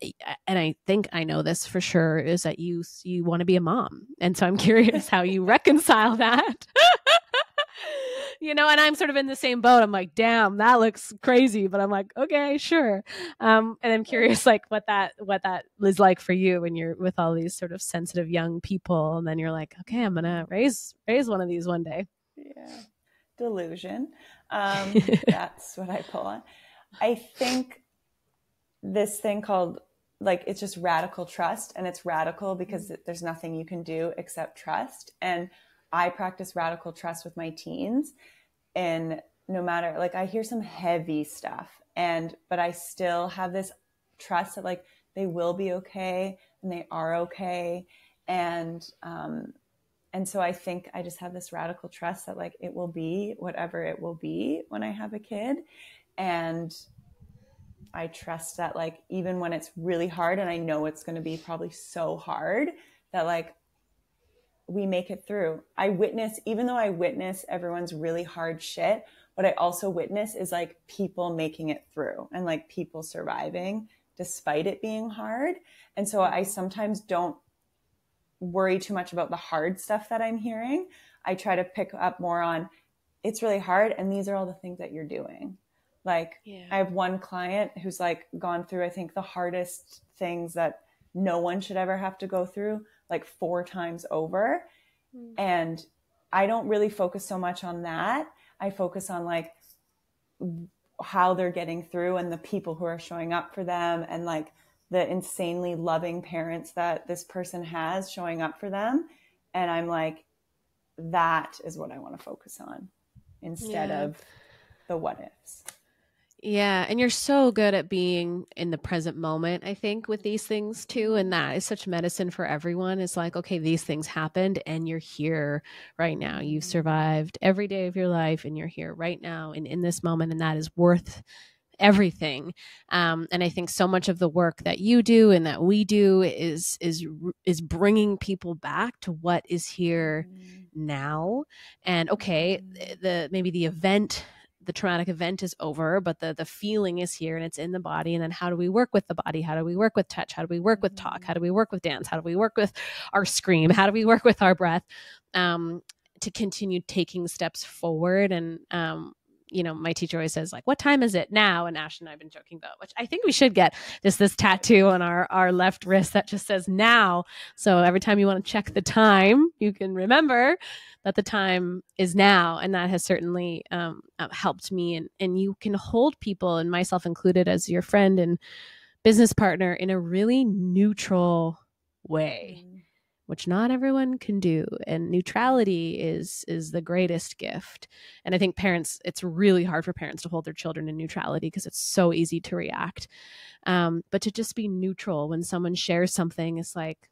and I think I know this for sure is that you you want to be a mom. And so I'm curious how you reconcile that. you know, and I'm sort of in the same boat. I'm like, damn, that looks crazy, but I'm like, okay, sure. Um, and I'm curious, like, what that what that is like for you when you're with all these sort of sensitive young people, and then you're like, okay, I'm gonna raise raise one of these one day. Yeah, delusion. Um, that's what I pull on. I think this thing called like it's just radical trust and it's radical because mm-hmm. there's nothing you can do except trust. And i practice radical trust with my teens and no matter like i hear some heavy stuff and but i still have this trust that like they will be okay and they are okay. And um and so i think i just have this radical trust that like it will be whatever it will be when i have a kid. And I trust that like even when it's really hard and I know it's going to be probably so hard that like we make it through. I witness even though I witness everyone's really hard shit, what I also witness is like people making it through and like people surviving despite it being hard. And so I sometimes don't worry too much about the hard stuff that I'm hearing. I try to pick up more on it's really hard and these are all the things that you're doing Like yeah. I have one client who's like gone through I think the hardest things that no one should ever have to go through like four times over. Mm. And I don't really focus so much on that. I focus on like how they're getting through and the people who are showing up for them and like the insanely loving parents that this person has showing up for them. And I'm like, that is what I want to focus on instead yeah. of the what ifs. Yeah, and you're so good at being in the present moment, I think, with these things too. And that is such medicine for everyone. It's like, okay, these things happened and you're here right now. You've mm-hmm. survived every day of your life and you're here right now and in this moment. And that is worth everything um, and i think so much of the work that you do and that we do is is is bringing people back to what is here mm. now and okay mm. the maybe the event the traumatic event is over, but the the feeling is here and it's in the body. And then how do we work with the body? How do we work with touch? How do we work with talk? How do we work with dance? How do we work with our scream? How do we work with our breath? Um, to continue taking steps forward and um, you know, my teacher always says like, "What time is it now?" And Ash and I've been joking about, which I think we should get just this tattoo on our our left wrist that just says "now." So every time you want to check the time, you can remember that the time is now, and that has certainly um, uh, helped me. And and you can hold people, and myself included, as your friend and business partner, in a really neutral way. Which not everyone can do and neutrality is is the greatest gift. And i think parents it's really hard for parents to hold their children in neutrality because it's so easy to react. Um, but to just be neutral when someone shares something it's like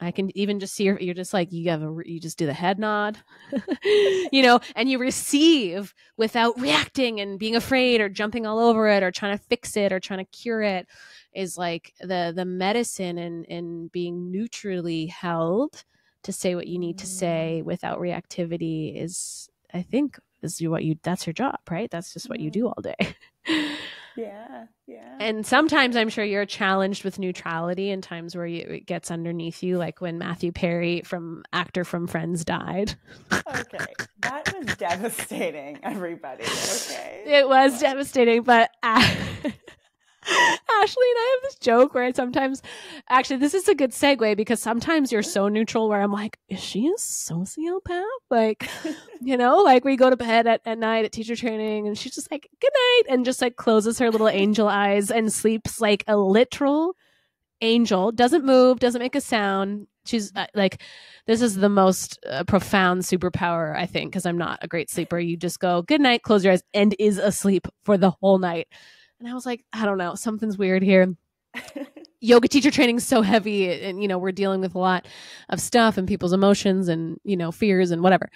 I can even just see your, you're just like you have a you just do the head nod, you know, and you receive without reacting and being afraid or jumping all over it or trying to fix it or trying to cure it is like the the medicine and and being neutrally held to say what you need to say mm. without reactivity is I think is what you that's your job, right? That's just what you do all day. Yeah, yeah. And sometimes I'm sure you're challenged with neutrality in times where you, it gets underneath you, like when Matthew Perry from actor from Friends died. okay, that was devastating, everybody. Okay, it was devastating, but. Uh, Ashley and I have this joke where I sometimes, actually, this is a good segue because sometimes you're so neutral where I'm like, is she a sociopath? Like, you know, like we go to bed at, at night at teacher training and she's just like, good night, and just like closes her little angel eyes and sleeps like a literal angel, doesn't move, doesn't make a sound. She's uh, like, this is the most uh, profound superpower, I think, because I'm not a great sleeper. You just go, good night, close your eyes, and is asleep for the whole night. And I was like, I don't know, something's weird here. Yoga teacher training is so heavy and you know, we're dealing with a lot of stuff and people's emotions and, you know, fears and whatever.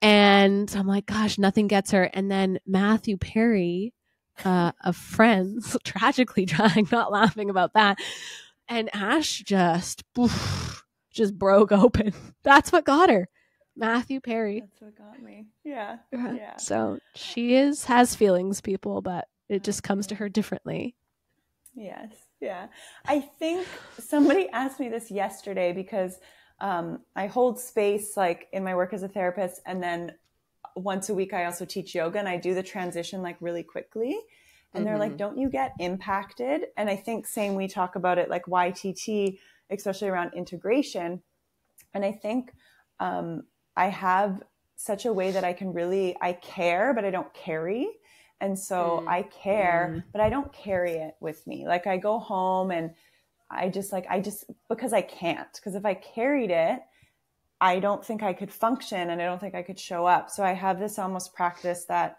And I'm like, gosh, nothing gets her. And then Matthew Perry uh, of Friends, tragically dying, not laughing about that. And Ash just, poof, just broke open. That's what got her. Matthew Perry. That's what got me. Yeah. Yeah. So she is has feelings, people, but it just comes to her differently. Yes. Yeah. I think somebody asked me this yesterday because um, I hold space like in my work as a therapist. And then once a week, I also teach yoga and I do the transition like really quickly. And mm-hmm. they're like, mm-hmm. don't you get impacted? And I think same, we talk about it like YTT, especially around integration. And I think um, I have such a way that I can really, I care, but I don't carry. And so mm. I care, mm. but I don't carry it with me. Like I go home and I just like, I just, because I can't. Because if I carried it, I don't think I could function and I don't think I could show up. So I have this almost practice that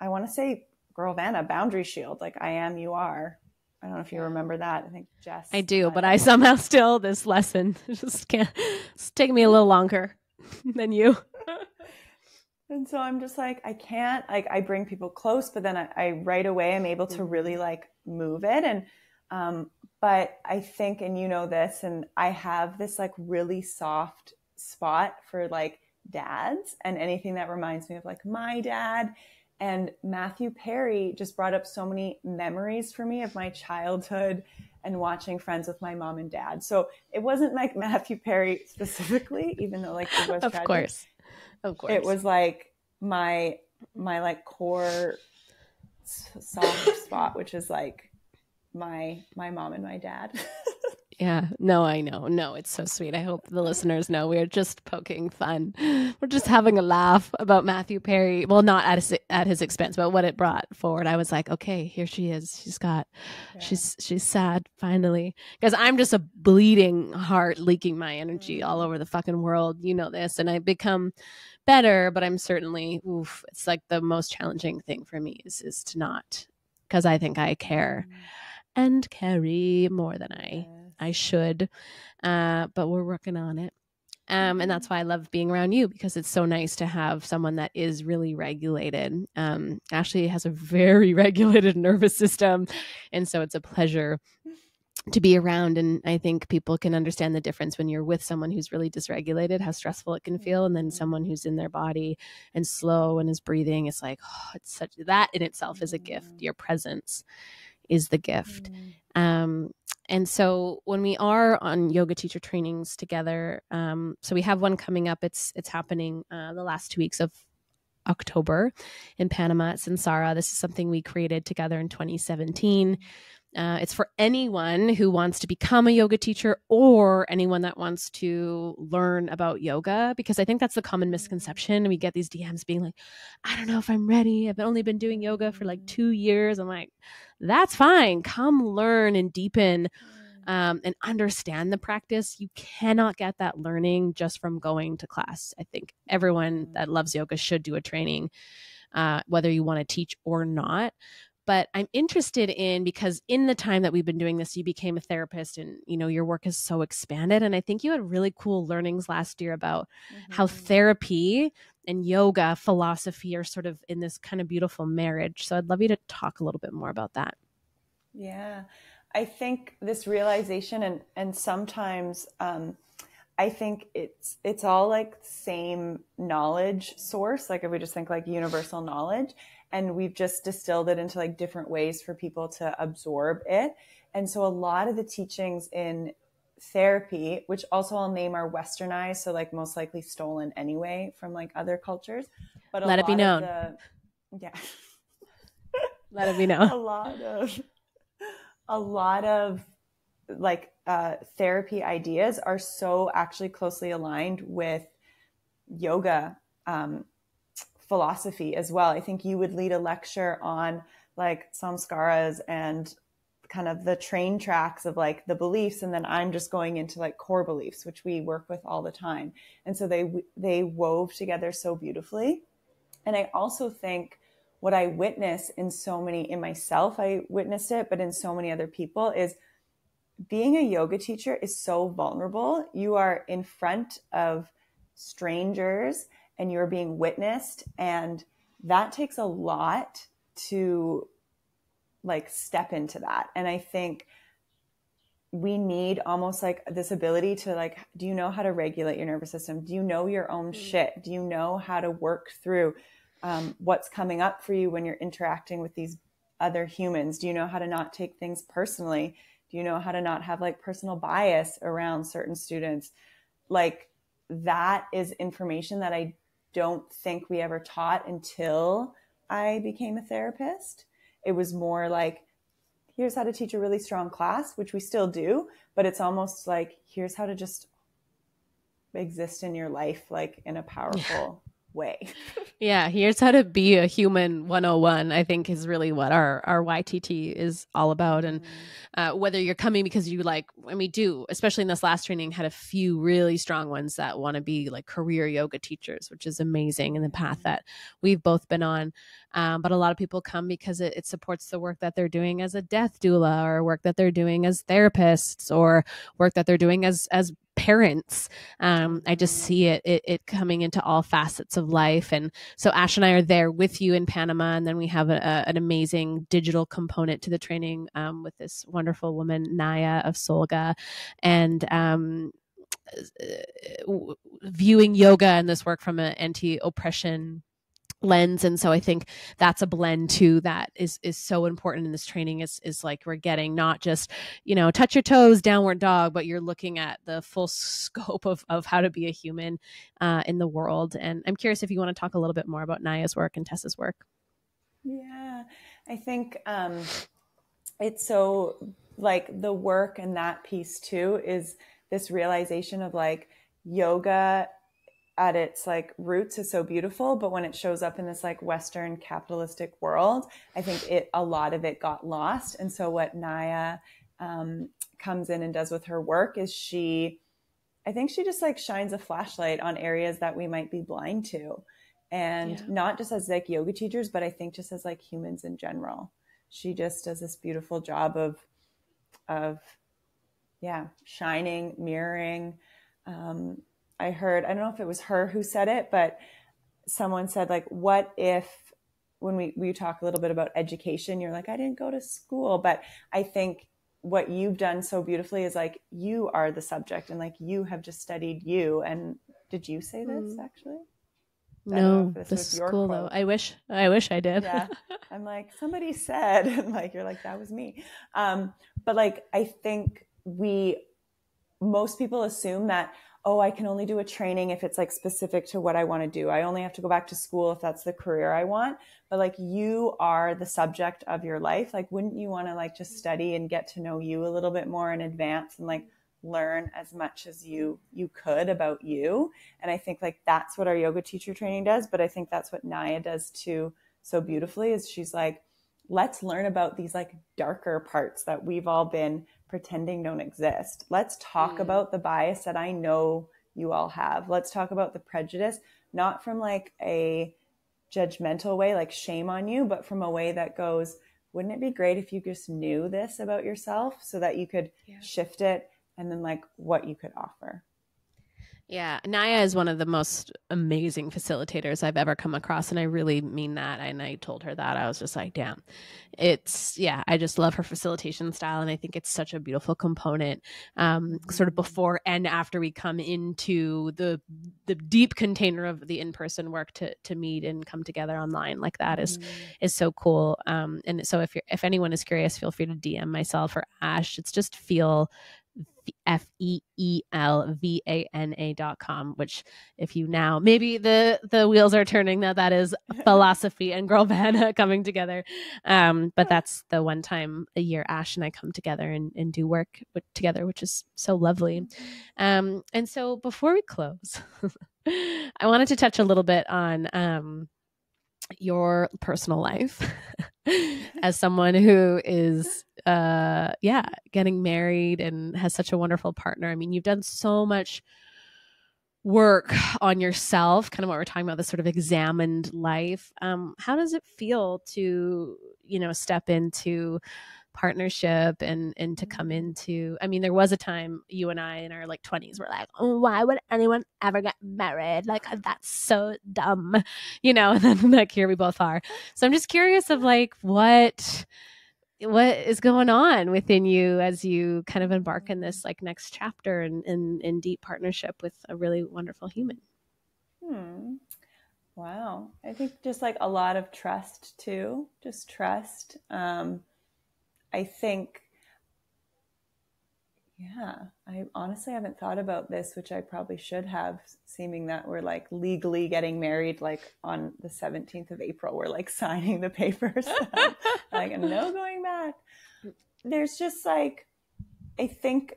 I want to say, Girlvana, boundary shield. Like I am, you are. I don't know if you remember that. I think Jess. I do, but I somehow still, this lesson just can't, it's taking me a little longer than you. And so I'm just like, I can't, like, I bring people close, but then I, I right away I'm able to really mm-hmm. like move it. And, um, but I think, and you know this, and I have this like really soft spot for like dads and anything that reminds me of like my dad. And Matthew Perry just brought up so many memories for me of my childhood and watching Friends with my mom and dad. So it wasn't like Matthew Perry specifically, even though like it was of tragic. course. Of course. It was like my my like core soft spot, which is like my my mom and my dad. Yeah, no, I know. No, it's so sweet. I hope the listeners know we're just poking fun. We're just having a laugh about Matthew Perry. Well, not at his, at his expense, but what it brought forward. I was like, okay, here she is. She's got, yeah. she's she's sad finally because I'm just a bleeding heart, leaking my energy all mm. over the fucking world. You know this, and I become better, but I'm certainly, oof, it's like the most challenging thing for me is is to not because I think I care mm. and carry more than I I should, uh, but we're working on it. Um, and that's mm-hmm. why I love being around you because it's so nice to have someone that is really regulated. Um, Ashley has a very regulated nervous system, and so it's a pleasure to be around. And I think people can understand the difference when you're with someone who's really dysregulated, how stressful it can feel, and then mm-hmm. someone who's in their body and slow and is breathing. It's like oh, it's such that in itself is a gift. Mm-hmm. Your presence is the gift. Um, and so when we are on yoga teacher trainings together, um, so we have one coming up. It's it's happening uh, the last two weeks of October in Panama at Sansara. This is something we created together in 2017. Uh, it's for anyone who wants to become a yoga teacher or anyone that wants to learn about yoga, because I think that's the common misconception. We get these DMs being like, I don't know if I'm ready. I've only been doing yoga for like two years. I'm like, that's fine. Come learn and deepen um, and understand the practice. You cannot get that learning just from going to class. I think everyone that loves yoga should do a training, uh, whether you want to teach or not but i'm interested in because in the time that we've been doing this you became a therapist and you know your work is so expanded and i think you had really cool learnings last year about mm-hmm. how therapy and yoga philosophy are sort of in this kind of beautiful marriage so i'd love you to talk a little bit more about that yeah i think this realization and and sometimes um I think it's it's all like same knowledge source. Like if we just think like universal knowledge, and we've just distilled it into like different ways for people to absorb it. And so a lot of the teachings in therapy, which also I'll name are westernized, so like most likely stolen anyway from like other cultures. But let it be known. The, yeah. let it be known. A lot of a lot of like uh, therapy ideas are so actually closely aligned with yoga um, philosophy as well. I think you would lead a lecture on like samskaras and kind of the train tracks of like the beliefs and then I'm just going into like core beliefs which we work with all the time. And so they they wove together so beautifully. And I also think what I witness in so many in myself I witnessed it but in so many other people is being a yoga teacher is so vulnerable. You are in front of strangers and you're being witnessed and that takes a lot to like step into that. And i think we need almost like this ability to like do you know how to regulate your nervous system? Do you know your own mm-hmm. shit? Do you know how to work through um, what's coming up for you when you're interacting with these other humans? Do you know how to not take things personally? Do you know how to not have like personal bias around certain students? Like that is information that i don't think we ever taught until I became a therapist. It was more like, here's how to teach a really strong class, which we still do, but it's almost like, here's how to just exist in your life, like in a powerful way. yeah, here's how to be a human 101, I think is really what our, our YTT is all about. And mm-hmm. uh, whether you're coming because you like, and we do, especially in this last training, had a few really strong ones that want to be like career yoga teachers, which is amazing in the path mm-hmm. that we've both been on. Um, but a lot of people come because it, it supports the work that they're doing as a death doula or work that they're doing as therapists or work that they're doing as, as parents. Um, I just see it, it, it coming into all facets of life. And so Ash and I are there with you in Panama, and then we have a, a, an amazing digital component to the training um, with this wonderful woman Naya of Solga, and um, uh, viewing yoga and this work from an anti-oppression lens and so i think that's a blend too that is is so important in this training is is like we're getting not just you know touch your toes downward dog but you're looking at the full scope of of how to be a human uh, in the world. And i'm curious if you want to talk a little bit more about naya's work and tessa's work. Yeah I think um, it's so like the work and that piece too is this realization of like yoga at its like roots is so beautiful but when it shows up in this like western capitalistic world i think it a lot of it got lost. And so what naya um, comes in and does with her work is she i think she just like shines a flashlight on areas that we might be blind to. And yeah. not just as like yoga teachers but i think just as like humans in general. She just does this beautiful job of of yeah shining mirroring um, I heard, I don't know if it was her who said it, but someone said, like, what if when we, we talk a little bit about education, you're like, I didn't go to school. But I think what you've done so beautifully is like, you are the subject and like you have just studied you. And did you say this mm. actually? No, this, this is cool quote. though. I wish, I wish I did. yeah. I'm like, somebody said, and like, you're like, that was me. Um, but like, I think we, most people assume that oh, I can only do a training if it's like specific to what I want to do. I only have to go back to school if that's the career I want. But like you are the subject of your life. Like, wouldn't you want to like just study and get to know you a little bit more in advance and like learn as much as you you could about you? And I think like that's what our yoga teacher training does. But I think that's what Naya does too so beautifully is she's like, let's learn about these like darker parts that we've all been pretending don't exist. Let's talk mm. about the bias that I know you all have. Let's talk about the prejudice, not from like a judgmental way, like shame on you, but from a way that goes, wouldn't it be great if you just knew this about yourself so that you could yeah. shift it and then like what you could offer? Yeah, Naya is one of the most amazing facilitators I've ever come across. And I really mean that. And I told her that. I was just like, damn. It's, yeah, I just love her facilitation style. And I think it's such a beautiful component, um, sort of before and after we come into the the deep container of the in person work to, to meet and come together online like that is, mm. is so cool. Um, and so if you're, if anyone is curious, feel free to DM myself or Ash. It's just feel F E E L V A N A dot com, which if you now maybe the the wheels are turning that that is Feelosophy and Girlvana coming together. Um, but that's the one time a year Ash and I come together and, and do work with, together, which is so lovely. Um, and so before we close, I wanted to touch a little bit on um your personal life as someone who is uh yeah getting married and has such a wonderful partner. I mean you've done so much work on yourself kind of what we're talking about this sort of examined life. Um how does it feel to you know step into partnership and and to come into i mean there was a time you and i in our like 20s were like oh, why would anyone ever get married? Like that's so dumb you know and then like here we both are. So i'm just curious of like what what is going on within you as you kind of embark in this like next chapter in in, in deep partnership with a really wonderful human? Hmm. Wow. I think just like a lot of trust too just trust. Um I think, yeah, I honestly haven't thought about this, which I probably should have, seeming that we're like legally getting married like on the 17th of April. We're like signing the papers. like, no going back. There's just like, I think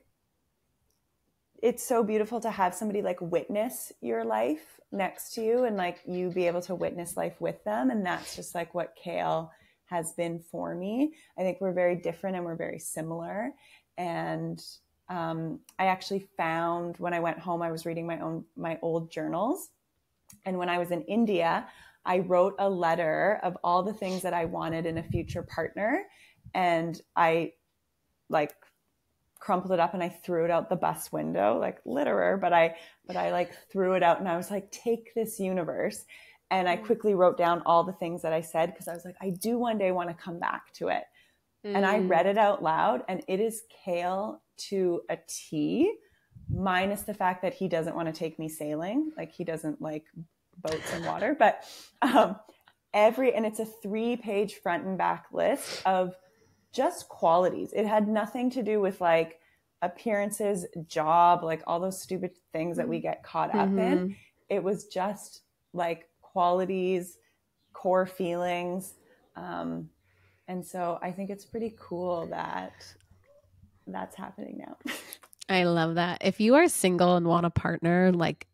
it's so beautiful to have somebody like witness your life next to you and like you be able to witness life with them. And that's just like what Kale has been for me. I think we're very different and we're very similar. And um, I actually found when I went home, I was reading my own my old journals, and when I was in India, I wrote a letter of all the things that I wanted in a future partner, and I like crumpled it up and I threw it out the bus window, like litterer, but I but I like threw it out and I was like, take this universe and I mm. quickly wrote down all the things that I said because I was like, I do one day want to come back to it. Mm. And I read it out loud, and it is Kale to a T, minus the fact that he doesn't want to take me sailing. Like he doesn't like boats and water, but um, every, and it's a three page front and back list of just qualities. It had nothing to do with like appearances, job, like all those stupid things that we get caught up mm-hmm. in. It was just like qualities, core feelings. Um, And so I think it's pretty cool that that's happening now. I love that. If you are single and want a partner, like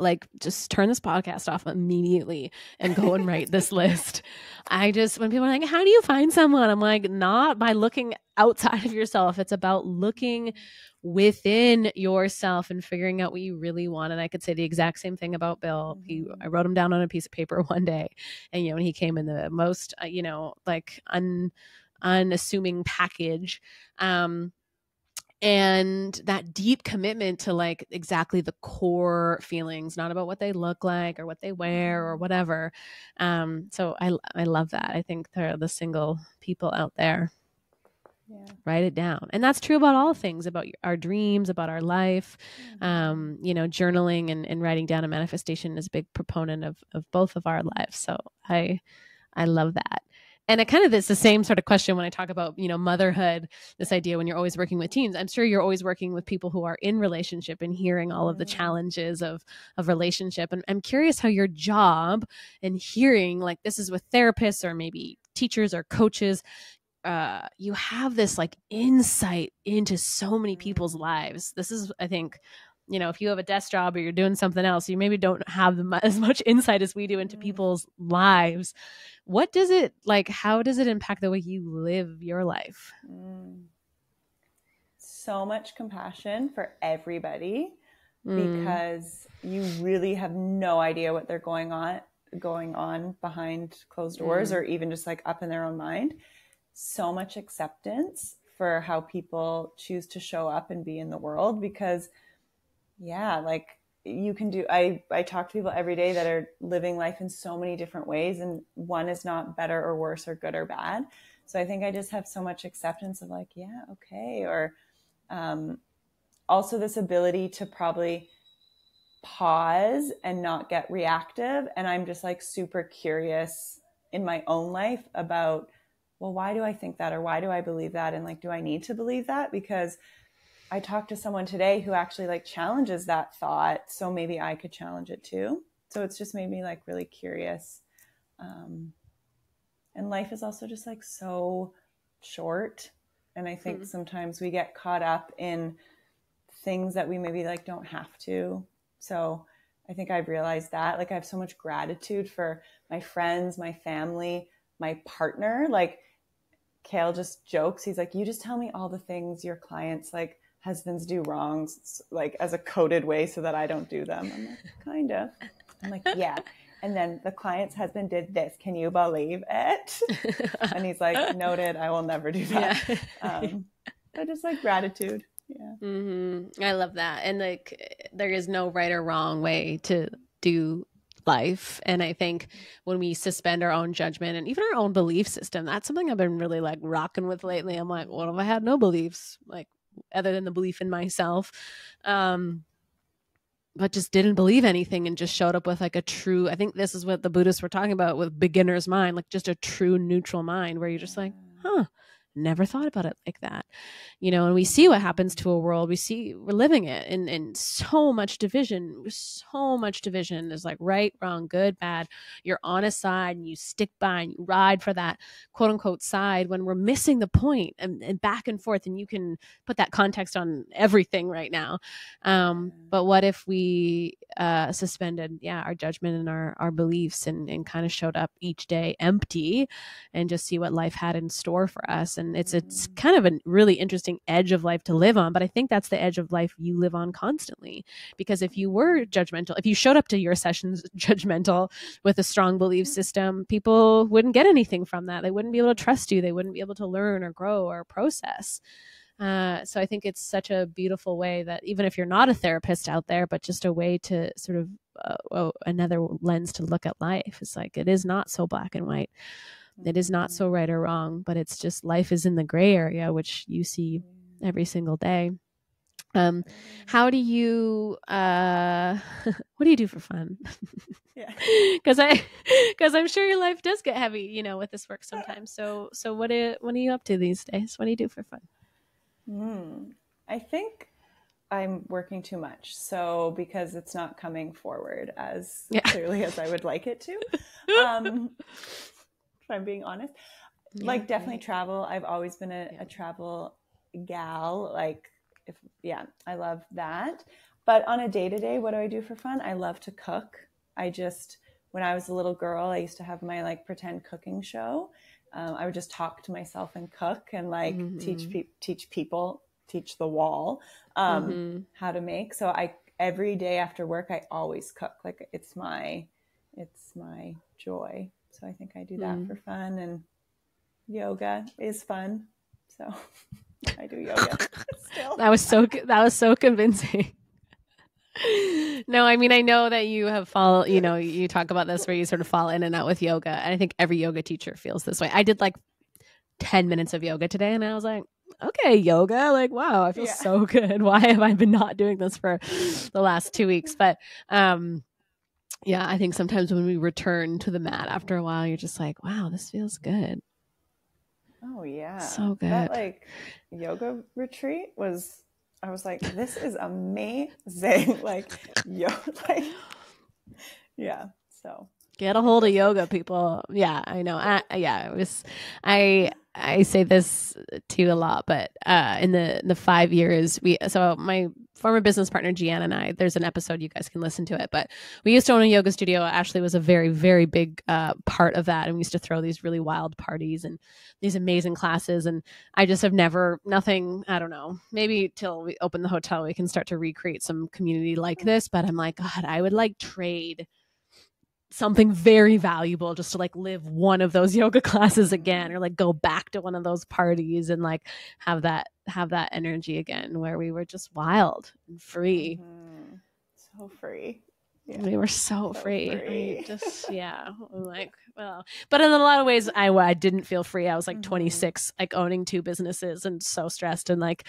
like just turn this podcast off immediately and go and write this list. I just when people are like, "How do you find someone?" I'm like, "Not by looking outside of yourself. It's about looking within yourself and figuring out what you really want." And I could say the exact same thing about Bill. He, mm-hmm. I wrote him down on a piece of paper one day, and you know, when he came in the most, uh, you know, like un unassuming package. Um, and that deep commitment to like exactly the core feelings not about what they look like or what they wear or whatever. Um so i i love that. I think they're the single people out there. Yeah. write it down. And that's true about all things about our dreams about our life. Mm-hmm. um you know journaling and, and writing down a manifestation is a big proponent of of both of our lives. So i i love that and it kind of is the same sort of question when I talk about, you know, motherhood, this idea when you're always working with teens. I'm sure you're always working with people who are in relationship and hearing all of the mm-hmm. challenges of of relationship. And I'm curious how your job and hearing like this is with therapists or maybe teachers or coaches, uh, you have this like insight into so many people's mm-hmm. lives. This is, I think, you know, if you have a desk job or you're doing something else, you maybe don't have as much insight as we do into mm. people's lives. What does it like? How does it impact the way you live your life? Mm. So much compassion for everybody mm. because you really have no idea what they're going on going on behind closed doors mm. or even just like up in their own mind. So much acceptance for how people choose to show up and be in the world because yeah like you can do i i talk to people every day that are living life in so many different ways and one is not better or worse or good or bad. So i think i just have so much acceptance of like yeah okay or um, also this ability to probably pause and not get reactive. And i'm just like super curious in my own life about well why do i think that or why do i believe that? And like do i need to believe that? Because I talked to someone today who actually like challenges that thought. So maybe I could challenge it too. So it's just made me like really curious. Um, and life is also just like so short. And I think hmm sometimes we get caught up in things that we maybe like don't have to. So I think I've realized that. Like I have so much gratitude for my friends, my family, my partner. Like Kale just jokes. He's like, you just tell me all the things your clients like husbands do wrongs like as a coded way so that I don't do them. I'm like, kind of. I'm like, yeah. And then the client's husband did this. Can you believe it? and he's like, noted. I will never do that. Yeah. um, but just like gratitude. Yeah. Mm-hmm. I love that. And like, there is no right or wrong way to do life. And I think when we suspend our own judgment and even our own belief system, that's something I've been really like rocking with lately. I'm like, what if I had no beliefs? Like, other than the belief in myself. Um, but just didn't believe anything and just showed up with like a true i think this is what the buddhists were talking about with beginner's mind like just a true neutral mind where you're just like huh never thought about it like that. You know and we see what happens to a world we see we're living it in in so much division so much division. There's like right wrong good bad. You're on a side and you stick by and you ride for that quote unquote side when we're missing the point and, and back and forth and you can put that context on everything right now. Um, but what if we uh, suspended yeah our judgment and our our beliefs and and kind of showed up each day empty and just see what life had in store for us and and it's it's kind of a really interesting edge of life to live on but i think that's the edge of life you live on constantly because if you were judgmental if you showed up to your sessions judgmental with a strong belief system people wouldn't get anything from that they wouldn't be able to trust you they wouldn't be able to learn or grow or process uh, so I think it's such a beautiful way that even if you're not a therapist out there, but just a way to sort of uh, oh, another lens to look at life. It's like it is not so black and white. It is not so right or wrong, but it's just life is in the gray area, which you see every single day. Um, how do you uh, what do you do for fun? yeah, because I because I'm sure your life does get heavy, you know, with this work sometimes. So so what are what are you up to these days? What do you do for fun? Hmm. I think I'm working too much. So because it's not coming forward as yeah. clearly as I would like it to. Um, if I'm being honest. like definitely travel. I've always been a, a travel gal. Like if yeah, I love that. But on a day to day, what do I do for fun? I love to cook. I just when I was a little girl, I used to have my like pretend cooking show. Um, I would just talk to myself and cook and like mm-hmm. teach pe- teach people teach the wall um, mm-hmm. how to make. So I every day after work, I always cook. Like it's my it's my joy. So I think I do that mm. for fun and yoga is fun. So I do yoga still. That was so that was so convincing. no, I mean I know that you have fall, you know, you talk about this where you sort of fall in and out with yoga. And I think every yoga teacher feels this way. I did like 10 minutes of yoga today and I was like, okay, yoga, like wow, I feel yeah. so good. Why have I been not doing this for the last 2 weeks? But um yeah, I think sometimes when we return to the mat after a while, you're just like, wow, this feels good. Oh yeah. So good. That like yoga retreat was I was like, this is amazing. like yo like yeah. So get a hold of yoga people. Yeah, I know. I, yeah, it was I I say this to a lot, but uh, in the the five years we so my former business partner Gian and I, there's an episode you guys can listen to it. But we used to own a yoga studio. Ashley was a very very big uh, part of that, and we used to throw these really wild parties and these amazing classes. And I just have never nothing. I don't know. Maybe till we open the hotel, we can start to recreate some community like this. But I'm like, God, I would like trade something very valuable just to like live one of those yoga classes again or like go back to one of those parties and like have that have that energy again where we were just wild and free mm-hmm. so free yeah. we were so, so free, free. just yeah like well but in a lot of ways i i didn't feel free i was like mm-hmm. 26 like owning two businesses and so stressed and like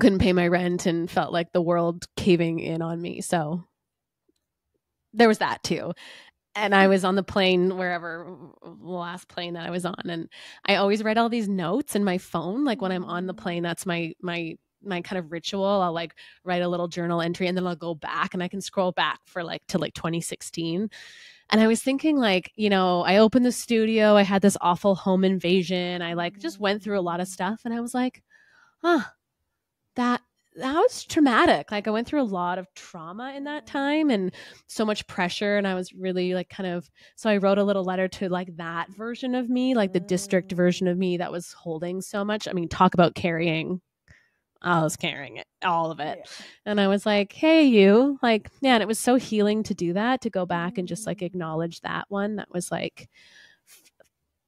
couldn't pay my rent and felt like the world caving in on me so there was that too. And I mm. was on the plane wherever the last plane that I was on and I always write all these notes in my phone like when I'm on the mm. plane that's my my my kind of ritual. I'll like write a little journal entry and then I'll go back and I can scroll back for like to like 2016 and I was thinking like you know I opened the studio I had this awful home invasion I like just mm. went through a lot of stuff and I was like huh that that was traumatic. Like I went through a lot of trauma in that time and so much pressure and I was really like kind of so I wrote a little letter to like that version of me, like the district version of me that was holding so much. I mean, talk about carrying. I was carrying it, all of it. Yeah. And I was like, "Hey you." Like, yeah, and it was so healing to do that, to go back and just like mm. acknowledge that one. That was like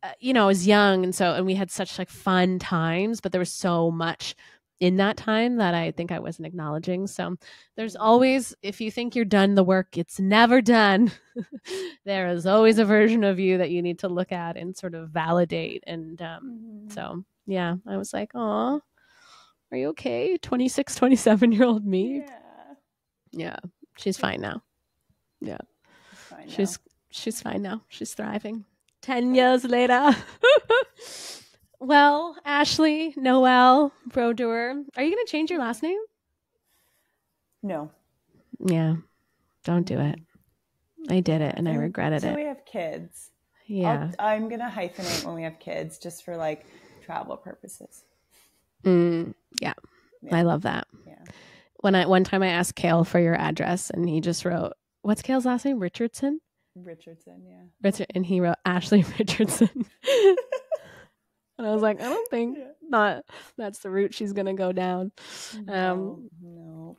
uh, you know, I was young and so and we had such like fun times, but there was so much in that time that I think I wasn't acknowledging. So there's always, if you think you're done the work, it's never done. there is always a version of you that you need to look at and sort of validate. And um, mm-hmm. so, yeah, I was like, oh, are you okay? 26, 27 year old me. Yeah. Yeah. She's fine now. Yeah. Fine she's, now. she's fine now. She's thriving. 10 years later. Well, Ashley, Noel, Brodeur, are you going to change your last name? No. Yeah. Don't do it. I did it and I regretted so it. we have kids. Yeah. i am going to hyphenate when we have kids just for like travel purposes. Mm, yeah. yeah. I love that. Yeah. When I one time I asked Kale for your address and he just wrote, "What's Kale's last name? Richardson?" Richardson, yeah. Richard and he wrote Ashley Richardson. And I was like, I don't think yeah. not that's the route she's gonna go down. No, um, no,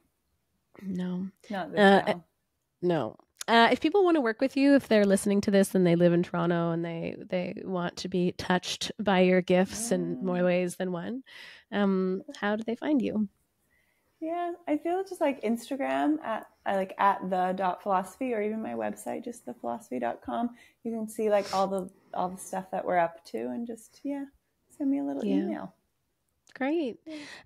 no, not this uh, eh, no. Uh, if people want to work with you, if they're listening to this and they live in Toronto and they they want to be touched by your gifts in more ways than one, um, how do they find you? Yeah, I feel just like Instagram at I like at the dot feelosophy or even my website, just thefeelosophy.com. You can see like all the all the stuff that we're up to and just yeah, send me a little yeah. email. Great.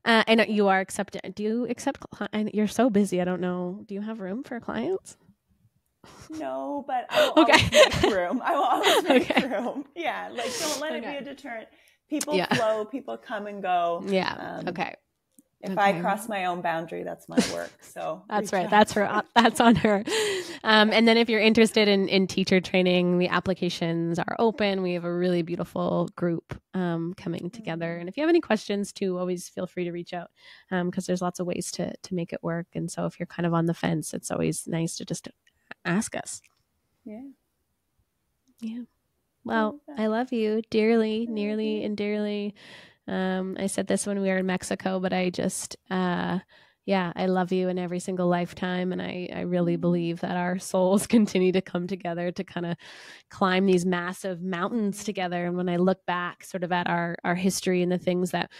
Uh, know you are accepted. Do you accept? And you're so busy. I don't know. Do you have room for clients? No, but I will okay. always make room. I will always make okay. room. Yeah, like don't let okay. it be a deterrent. People yeah. flow. People come and go. Yeah. Um, okay. If okay. I cross my own boundary, that's my work. So that's right. That's her. That's on her. Um, and then if you're interested in in teacher training, the applications are open. We have a really beautiful group um, coming together. Mm-hmm. And if you have any questions too, always feel free to reach out because um, there's lots of ways to to make it work. And so if you're kind of on the fence, it's always nice to just ask us. Yeah. Yeah. Well, I love you dearly, nearly, and dearly. Um, I said this when we were in Mexico, but I just, uh, yeah, I love you in every single lifetime. And I, I really believe that our souls continue to come together to kind of climb these massive mountains together. And when I look back sort of at our, our history and the things that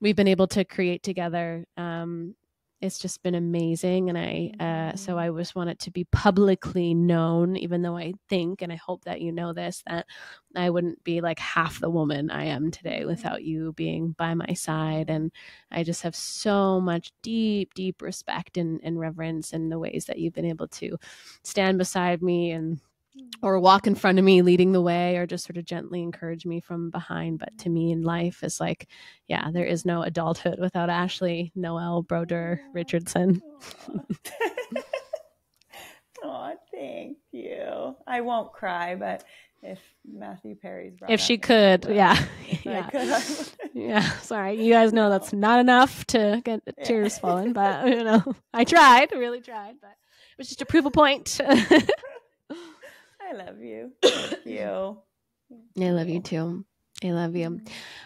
we've been able to create together, um, it's just been amazing and i uh, so mm-hmm. i just want it to be publicly known even though i think and i hope that you know this that i wouldn't be like half the woman i am today without you being by my side and i just have so much deep deep respect and, and reverence in the ways that you've been able to stand beside me and or walk in front of me leading the way or just sort of gently encourage me from behind. But to me in life is like yeah there is no adulthood without ashley noel Brodeur richardson. Oh thank you. I won't cry but if matthew perry's if she could yeah. yeah. Could, yeah sorry. You guys know that's not enough to get yeah. tears flowing but you know i tried really tried but it was just a proof of point I love you. Thank you. I love you too. I love you.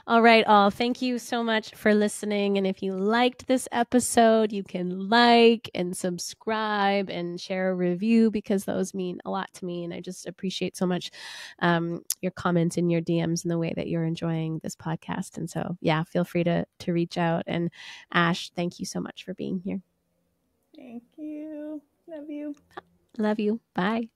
All right, all. Thank you so much for listening. And if you liked this episode, you can like and subscribe and share a review because those mean a lot to me. And I just appreciate so much um, your comments and your DMs and the way that you're enjoying this podcast. And so, yeah, feel free to to reach out. And Ash, thank you so much for being here. Thank you. Love you. Love you. Bye.